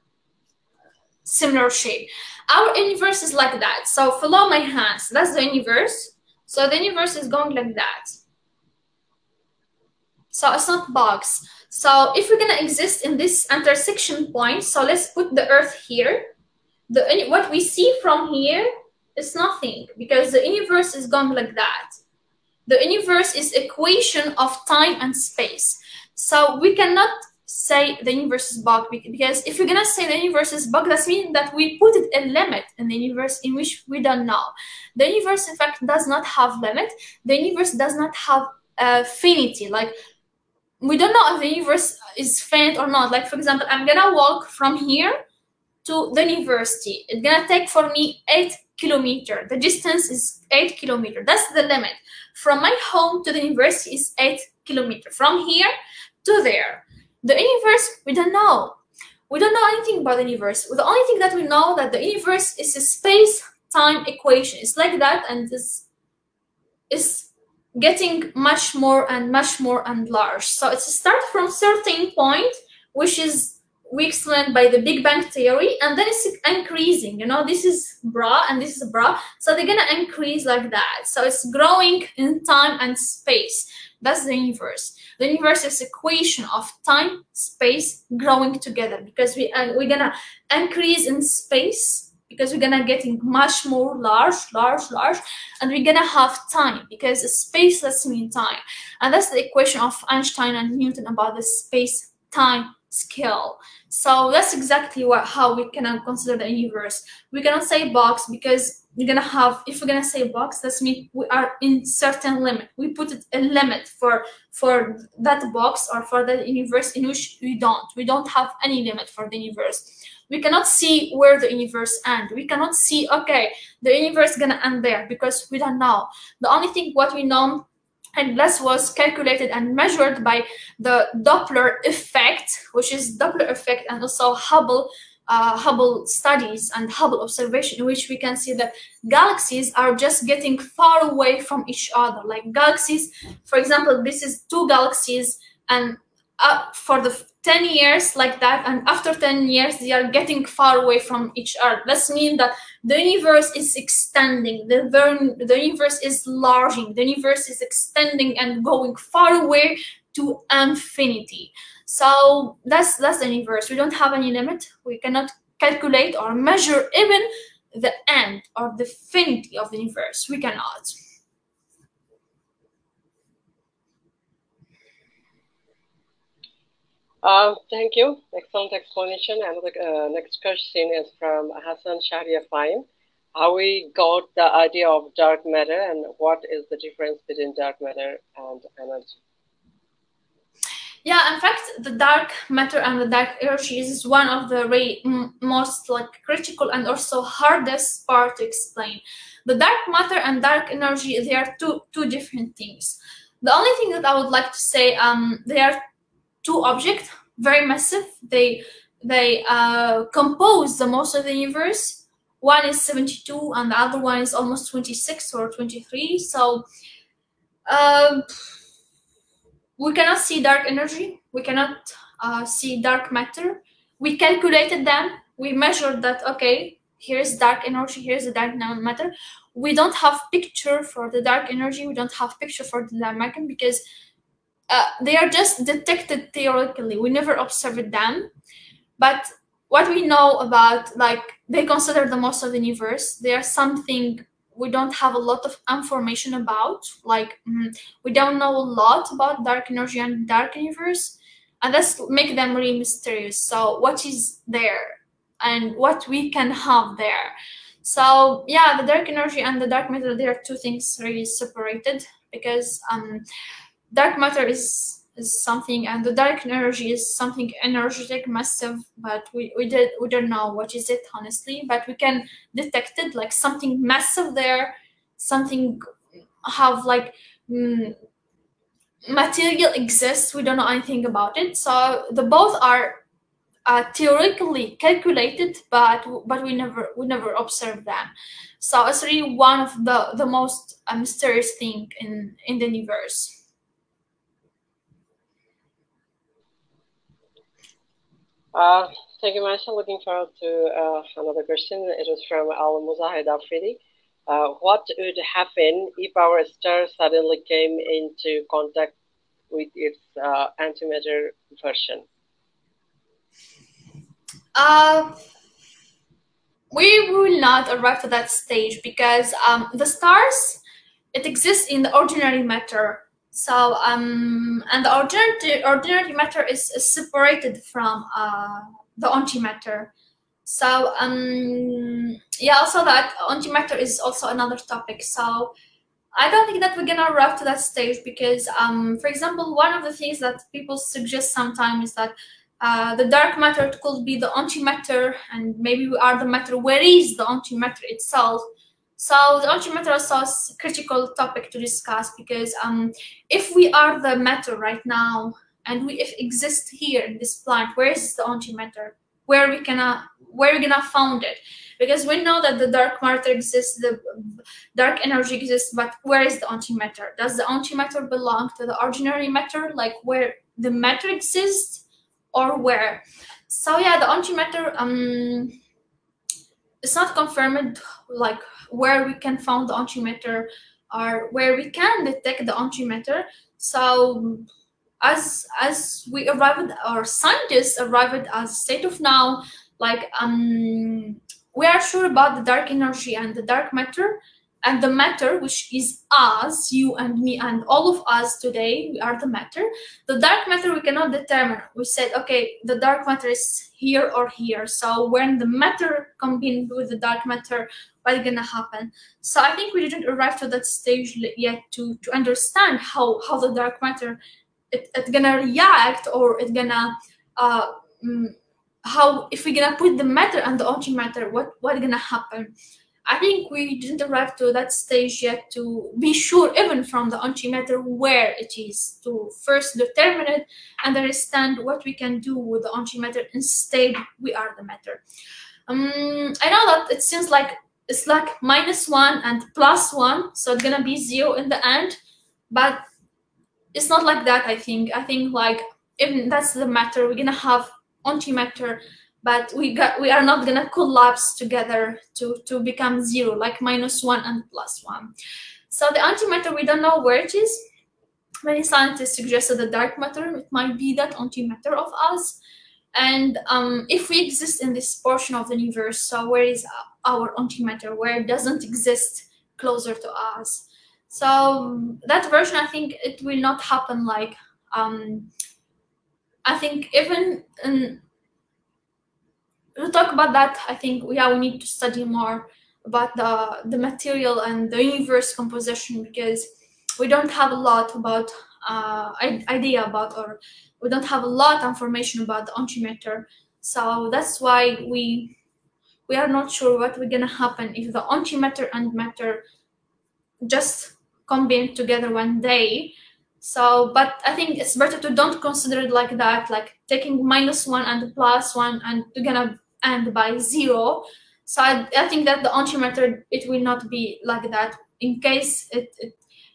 similar shape. Our universe is like that. So follow my hands. That's the universe. So the universe is going like that. So it's not box so if we're gonna exist in this intersection point, so let's put the Earth here. The what we see from here is nothing because the universe is going like that. The universe is equation of time and space. So we cannot say the universe is bug because if we're gonna say the universe is bug, that means that we put it a limit in the universe in which we don't know. The universe, in fact, does not have limit. The universe does not have uh, finity Like we don't know if the universe is finite or not. Like for example, I'm gonna walk from here to the university. It's gonna take for me eight kilometer. The distance is eight kilometer. That's the limit. From my home to the university is eight kilometer. From here to there. The universe, we don't know. We don't know anything about the universe. The only thing that we know that the universe is a space-time equation. It's like that and this is getting much more and much more and large. So it's start from certain point, which is we explained by the Big Bang theory, and then it's increasing. You know, this is bra and this is bra, so they're gonna increase like that. So it's growing in time and space. That's the universe. The universe is equation of time, space growing together because we uh, we're gonna increase in space because we're gonna getting much more large, large, large, and we're gonna have time because space lets mean time. And that's the equation of Einstein and Newton about the space-time scale. So that's exactly what how we can consider the universe. We cannot say box because we're gonna have if we're gonna say box, that's mean we are in certain limit. We put it a limit for for that box or for that universe in which we don't. We don't have any limit for the universe we cannot see where the universe ends. We cannot see, okay, the universe is gonna end there because we don't know. The only thing what we know and this was calculated and measured by the Doppler effect, which is Doppler effect and also Hubble uh, Hubble studies and Hubble observation, in which we can see that galaxies are just getting far away from each other. Like galaxies, for example, this is two galaxies, and uh, for the 10 years like that and after 10 years they are getting far away from each other. That means that the universe is extending the, the universe is larging the universe is extending and going far away to infinity. So that's that's the universe. We don't have any limit. We cannot calculate or measure even the end or the infinity of the universe. We cannot Uh, thank you. Excellent explanation. And the uh, next question is from Hassan Sharia Fine. how we got the idea of dark matter and what is the difference between dark matter and energy. Yeah, in fact, the dark matter and the dark energy is one of the most like critical and also hardest part to explain. The dark matter and dark energy they are two two different things. The only thing that I would like to say, um, they are two objects, very massive. They they uh, compose the most of the universe. One is 72 and the other one is almost 26 or 23. So uh, we cannot see dark energy. We cannot uh, see dark matter. We calculated them. We measured that, okay, here's dark energy, here's the dark matter. We don't have picture for the dark energy. We don't have picture for the dark matter because uh, they are just detected theoretically. We never observed them. But what we know about, like, they consider the most of the universe. They are something we don't have a lot of information about. Like, mm, we don't know a lot about dark energy and dark universe. And that's make them really mysterious. So, what is there and what we can have there? So, yeah, the dark energy and the dark matter, they are two things really separated because um, dark matter is is something and the dark energy is something energetic massive but we, we did we don't know what is it honestly but we can detect it like something massive there something have like mm, material exists we don't know anything about it. So the both are uh, theoretically calculated but but we never we never observe them. So it's really one of the the most uh, mysterious thing in in the universe Uh, thank you, Mayssa. Looking forward to uh, another question. It was from Al Muzahid Afridi. Uh, what would happen if our star suddenly came into contact with its uh, antimatter version? Uh, we will not arrive to that stage because um, the stars, it exists in the ordinary matter so, um, and the ordinary, ordinary matter is, is separated from uh, the antimatter. So, um, yeah, also that antimatter is also another topic. So, I don't think that we're gonna arrive to that stage because, um, for example, one of the things that people suggest sometimes is that uh, the dark matter could be the antimatter, and maybe we are the matter. Where is the antimatter itself? So the antimatter is a critical topic to discuss because um, if we are the matter right now and we exist here in this plant, where is the antimatter? Where we gonna where we gonna found it? Because we know that the dark matter exists, the dark energy exists, but where is the antimatter? Does the antimatter belong to the ordinary matter, like where the matter exists, or where? So yeah, the antimatter um, it's not confirmed like where we can find the antimatter or where we can detect the antimatter. So as as we arrived our scientists arrived as state of now, like um we are sure about the dark energy and the dark matter and the matter which is us you and me and all of us today we are the matter. The dark matter we cannot determine. We said okay the dark matter is here or here. So when the matter combined with the dark matter what's gonna happen? So i think we didn't arrive to that stage yet to to understand how how the dark matter it, it gonna react or it gonna uh mm, how if we're gonna put the matter and the antimatter what what's gonna happen I think we didn't arrive to that stage yet to be sure, even from the antimatter, where it is, to first determine it and understand what we can do with the antimatter instead we are the matter. Um, I know that it seems like it's like minus one and plus one, so it's gonna be zero in the end, but it's not like that, I think. I think like if that's the matter, we're gonna have antimatter but we got we are not gonna collapse together to to become zero like minus one and plus one. So the antimatter we don't know where it is. Many scientists suggested the dark matter it might be that antimatter of us. And um, if we exist in this portion of the universe so where is our antimatter? Where it doesn't exist closer to us? So that version i think it will not happen like um, i think even in, to talk about that, I think yeah we need to study more about the the material and the universe composition because we don't have a lot about uh, idea about or we don't have a lot of information about the antimatter so that's why we we are not sure what we're gonna happen if the antimatter and matter just combine together one day. So but i think it's better to don't consider it like that like taking minus one and plus one and you're gonna end by zero. So I, I think that the antimatter it will not be like that. In case it it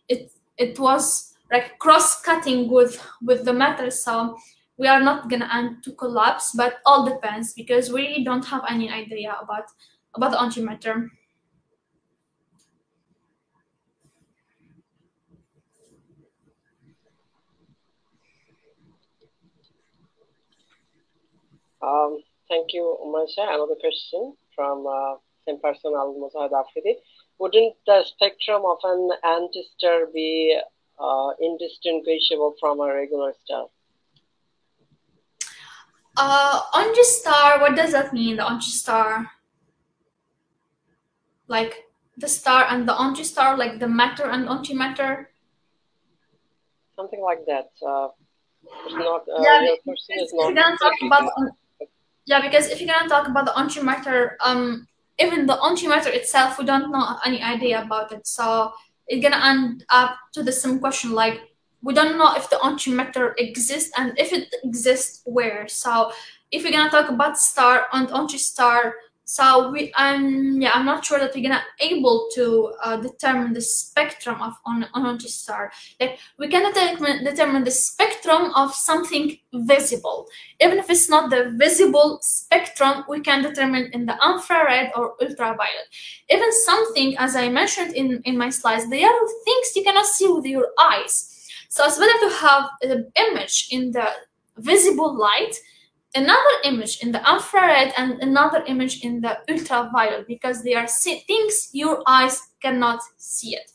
it, it was like cross-cutting with with the matter so we are not gonna end to collapse but all depends because we don't have any idea about about the antimatter um, thank you Umansha. another question from uh, same person al Muzahid Afridi wouldn't the spectrum of an antistar be uh, indistinguishable from a regular star? Uh, antistar, what does that mean, the antistar? Like the star and the antistar, like the matter and antimatter? Something like that. Uh, it's not, uh, yeah, your question is not. Talk about yeah, because if you're gonna talk about the antimatter, um, even the antimatter itself, we don't know any idea about it. So it's gonna end up to the same question like we don't know if the antimatter exists and if it exists where. So if we're gonna talk about star and anti-star, so we um yeah i'm not sure that we're gonna able to uh, determine the spectrum of on, on star. Like we cannot determine, the spectrum of something visible. Even if it's not the visible spectrum we can determine in the infrared or ultraviolet. Even something as i mentioned in in my slides they are things you cannot see with your eyes. So it's better to have an image in the visible light another image in the infrared and another image in the ultraviolet because they are things your eyes cannot see it.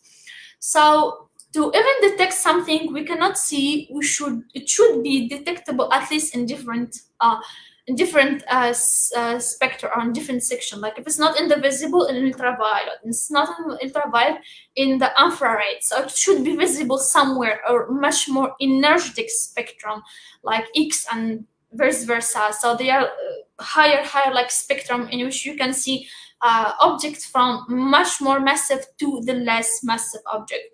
So to even detect something we cannot see, we should it should be detectable at least in different uh, in different uh, uh, spectra or in different section. Like if it's not in the visible, in ultraviolet, it's not in ultraviolet, in the infrared. So it should be visible somewhere or much more energetic spectrum, like X and vice versa. So they are uh, higher, higher like spectrum in which you can see uh, objects from much more massive to the less massive object.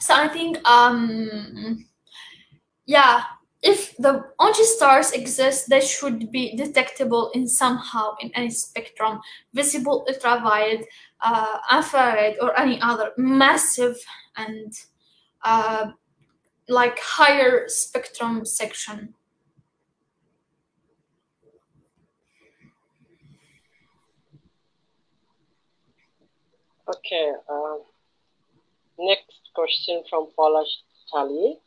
So I think, um, yeah, if the only stars exist, they should be detectable in somehow in any spectrum, visible, ultraviolet, uh, infrared, or any other massive and uh, like higher spectrum section. Okay. Uh, next question from Paula Tali.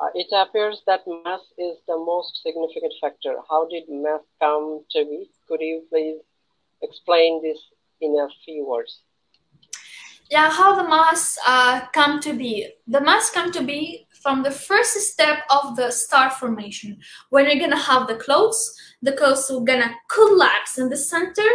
Uh, it appears that mass is the most significant factor. How did mass come to be? Could you please explain this in a few words? Yeah, how the mass uh, come to be. The mass come to be from the first step of the star formation. When you're gonna have the clouds, the clouds are gonna collapse in the center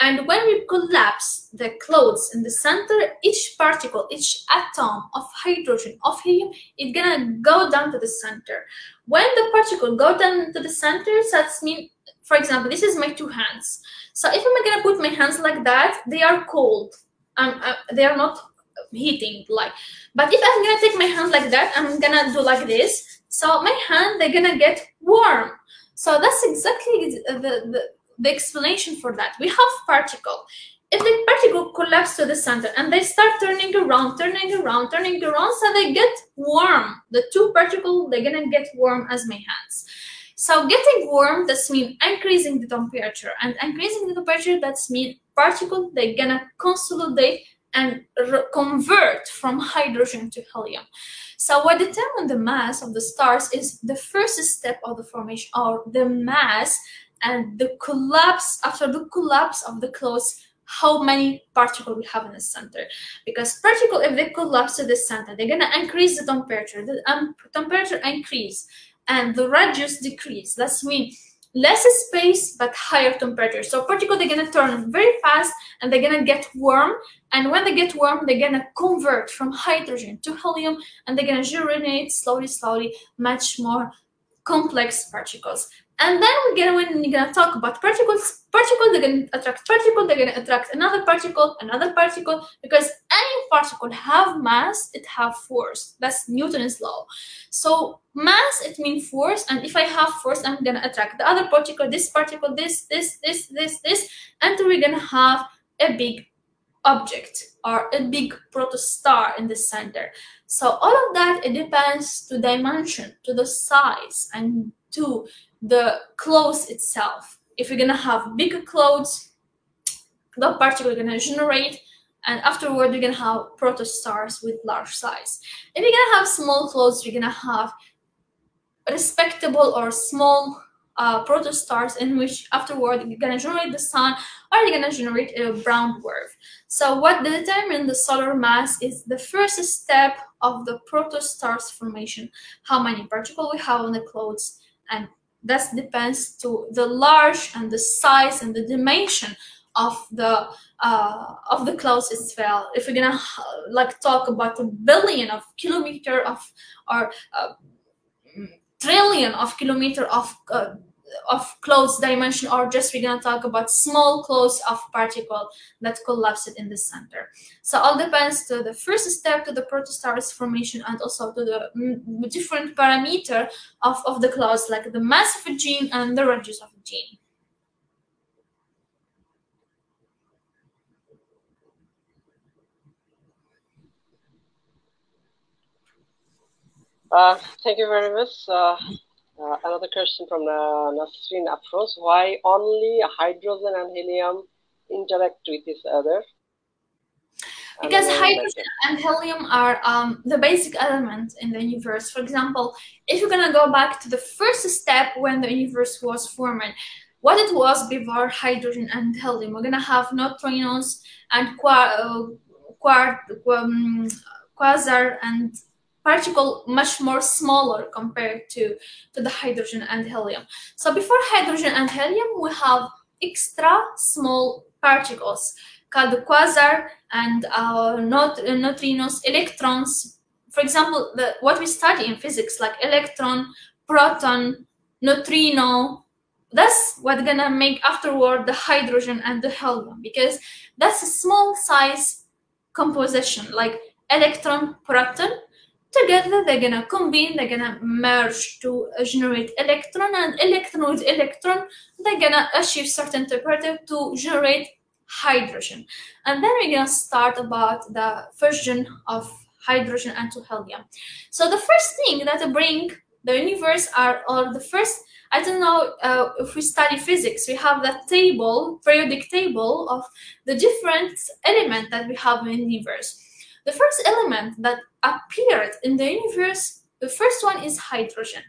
and when we collapse the clouds in the center, each particle, each atom of hydrogen, of helium, is gonna go down to the center. When the particle go down to the center, so that's mean, for example, this is my two hands. So if I'm gonna put my hands like that, they are cold. Um, uh, they are not heating like. But if I'm gonna take my hands like that, I'm gonna do like this. So my hand, they're gonna get warm. So that's exactly the, the, the explanation for that. We have particle. If the particle collapse to the center and they start turning around, turning around, turning around, so they get warm. The two particles, they're gonna get warm as my hands. So getting warm, that's mean increasing the temperature. And increasing the temperature, that's mean particle, they're gonna consolidate and convert from hydrogen to helium. So what determines the mass of the stars is the first step of the formation or the mass and the collapse after the collapse of the clouds how many particles we have in the center because particle if they collapse to the center they're going to increase the temperature the um, temperature increase and the radius decrease that's mean less space but higher temperature. So particles they're gonna turn very fast and they're gonna get warm. And when they get warm, they're gonna convert from hydrogen to helium and they're gonna generate slowly, slowly much more complex particles. And then we're gonna when you're gonna talk about particles, particles they're gonna attract particle, they're gonna attract another particle, another particle, because any particle have mass, it have force. That's Newton's law. So mass it means force, and if I have force, I'm gonna attract the other particle, this particle, this, this, this, this, this, until we're gonna have a big object or a big protostar in the center. So all of that it depends to dimension, to the size, and to the clothes itself. If you're gonna have bigger clothes, the particle gonna generate, and afterward you're gonna have protostars with large size. If you're gonna have small clothes, you're gonna have respectable or small uh, protostars in which afterward you're gonna generate the sun or you're gonna generate a brown dwarf. So what determines the solar mass is the first step of the protostars formation, how many particles we have on the clouds, and that depends to the large and the size and the dimension of the uh, of the clouds itself. If we're gonna like talk about a billion of kilometer of or uh, trillion of kilometer of uh, of clothes dimension or just we're going to talk about small clothes of particle that collapsed in the center so all depends to the first step to the protostars formation and also to the mm, different parameter of, of the clouds like the mass of a Jeans and the radius of a Jeans Uh, thank you very much. Uh, uh, another question from uh, Nasrin Afros. Why only hydrogen and helium interact with each other? Because hydrogen and helium are um, the basic elements in the universe. For example, if you're going to go back to the first step when the universe was formed, what it was before hydrogen and helium, we're going to have neutrinos and uh, quart, um, quasar and particle much more smaller compared to, to the hydrogen and helium. So before hydrogen and helium, we have extra small particles called the quasar and uh, not, uh, neutrinos, electrons. For example, the, what we study in physics, like electron, proton, neutrino, that's what gonna make afterward the hydrogen and the helium because that's a small size composition like electron, proton, together they're gonna combine they're gonna merge to generate electron and electron with electron they're gonna achieve certain temperature to generate hydrogen and then we're gonna start about the fusion of hydrogen and to helium so the first thing that bring the universe are or the first I don't know uh, if we study physics, we have that table, periodic table of the different element that we have in the universe. The first element that appeared in the universe, the first one is hydrogen.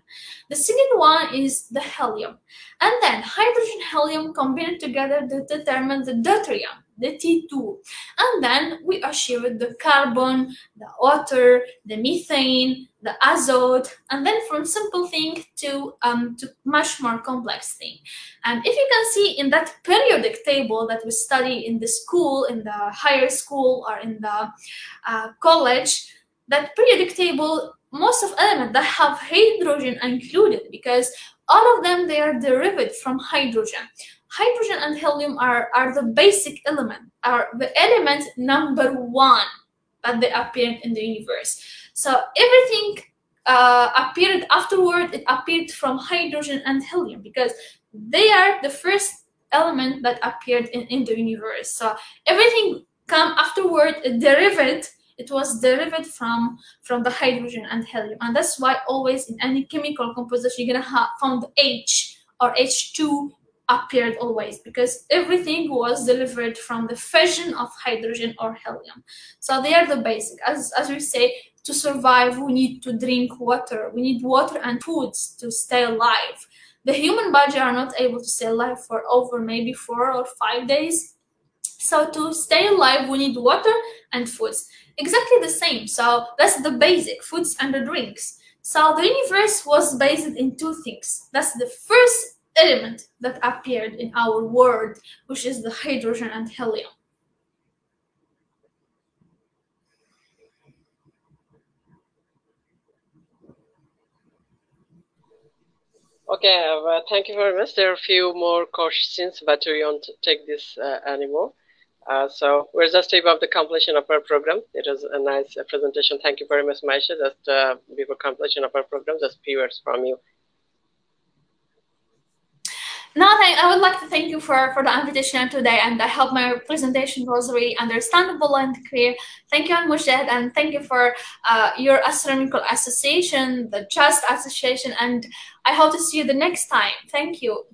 The second one is the helium. And then hydrogen helium combined together to determine the deuterium the T2. And then we achieved the carbon, the water, the methane, the azote, and then from simple thing to, um, to much more complex thing. And if you can see in that periodic table that we study in the school, in the higher school or in the uh, college, that periodic table, most of elements that have hydrogen included because all of them, they are derived from hydrogen hydrogen and helium are, are the basic element, are the element number one that they appear in the universe. So everything uh, appeared afterward, it appeared from hydrogen and helium because they are the first element that appeared in, in the universe. So everything come afterward, it derived, it was derived from, from the hydrogen and helium. And that's why always in any chemical composition, you're gonna have found H or H2 appeared always because everything was delivered from the fission of hydrogen or helium. So they are the basic. As, as we say, to survive, we need to drink water. We need water and foods to stay alive. The human body are not able to stay alive for over maybe four or five days. So to stay alive, we need water and foods. Exactly the same. So that's the basic, foods and the drinks. So the universe was based in two things. That's the first element that appeared in our world, which is the hydrogen and helium. Okay, uh, thank you very much. There are a few more questions, but we won't take this uh, anymore. Uh, so we're just above the completion of our program. It was a nice uh, presentation. Thank you very much, Mayssa. Just uh, before completion of our program, just few words from you. No, I would like to thank you for, for the invitation today, and I hope my presentation was really understandable and clear. Thank you, Mujahid, and thank you for uh, your astronomical association, the Just Association, and I hope to see you the next time. Thank you.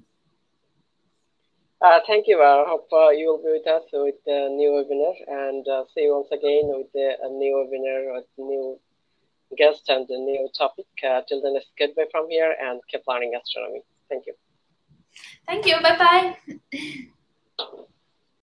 Uh, thank you. I hope uh, you will be with us with the new webinar, and uh, see you once again with the, a new webinar, with new guest and a new topic. Uh, till then, it's goodbye from here, and keep learning astronomy. Thank you. Thank you. Bye bye.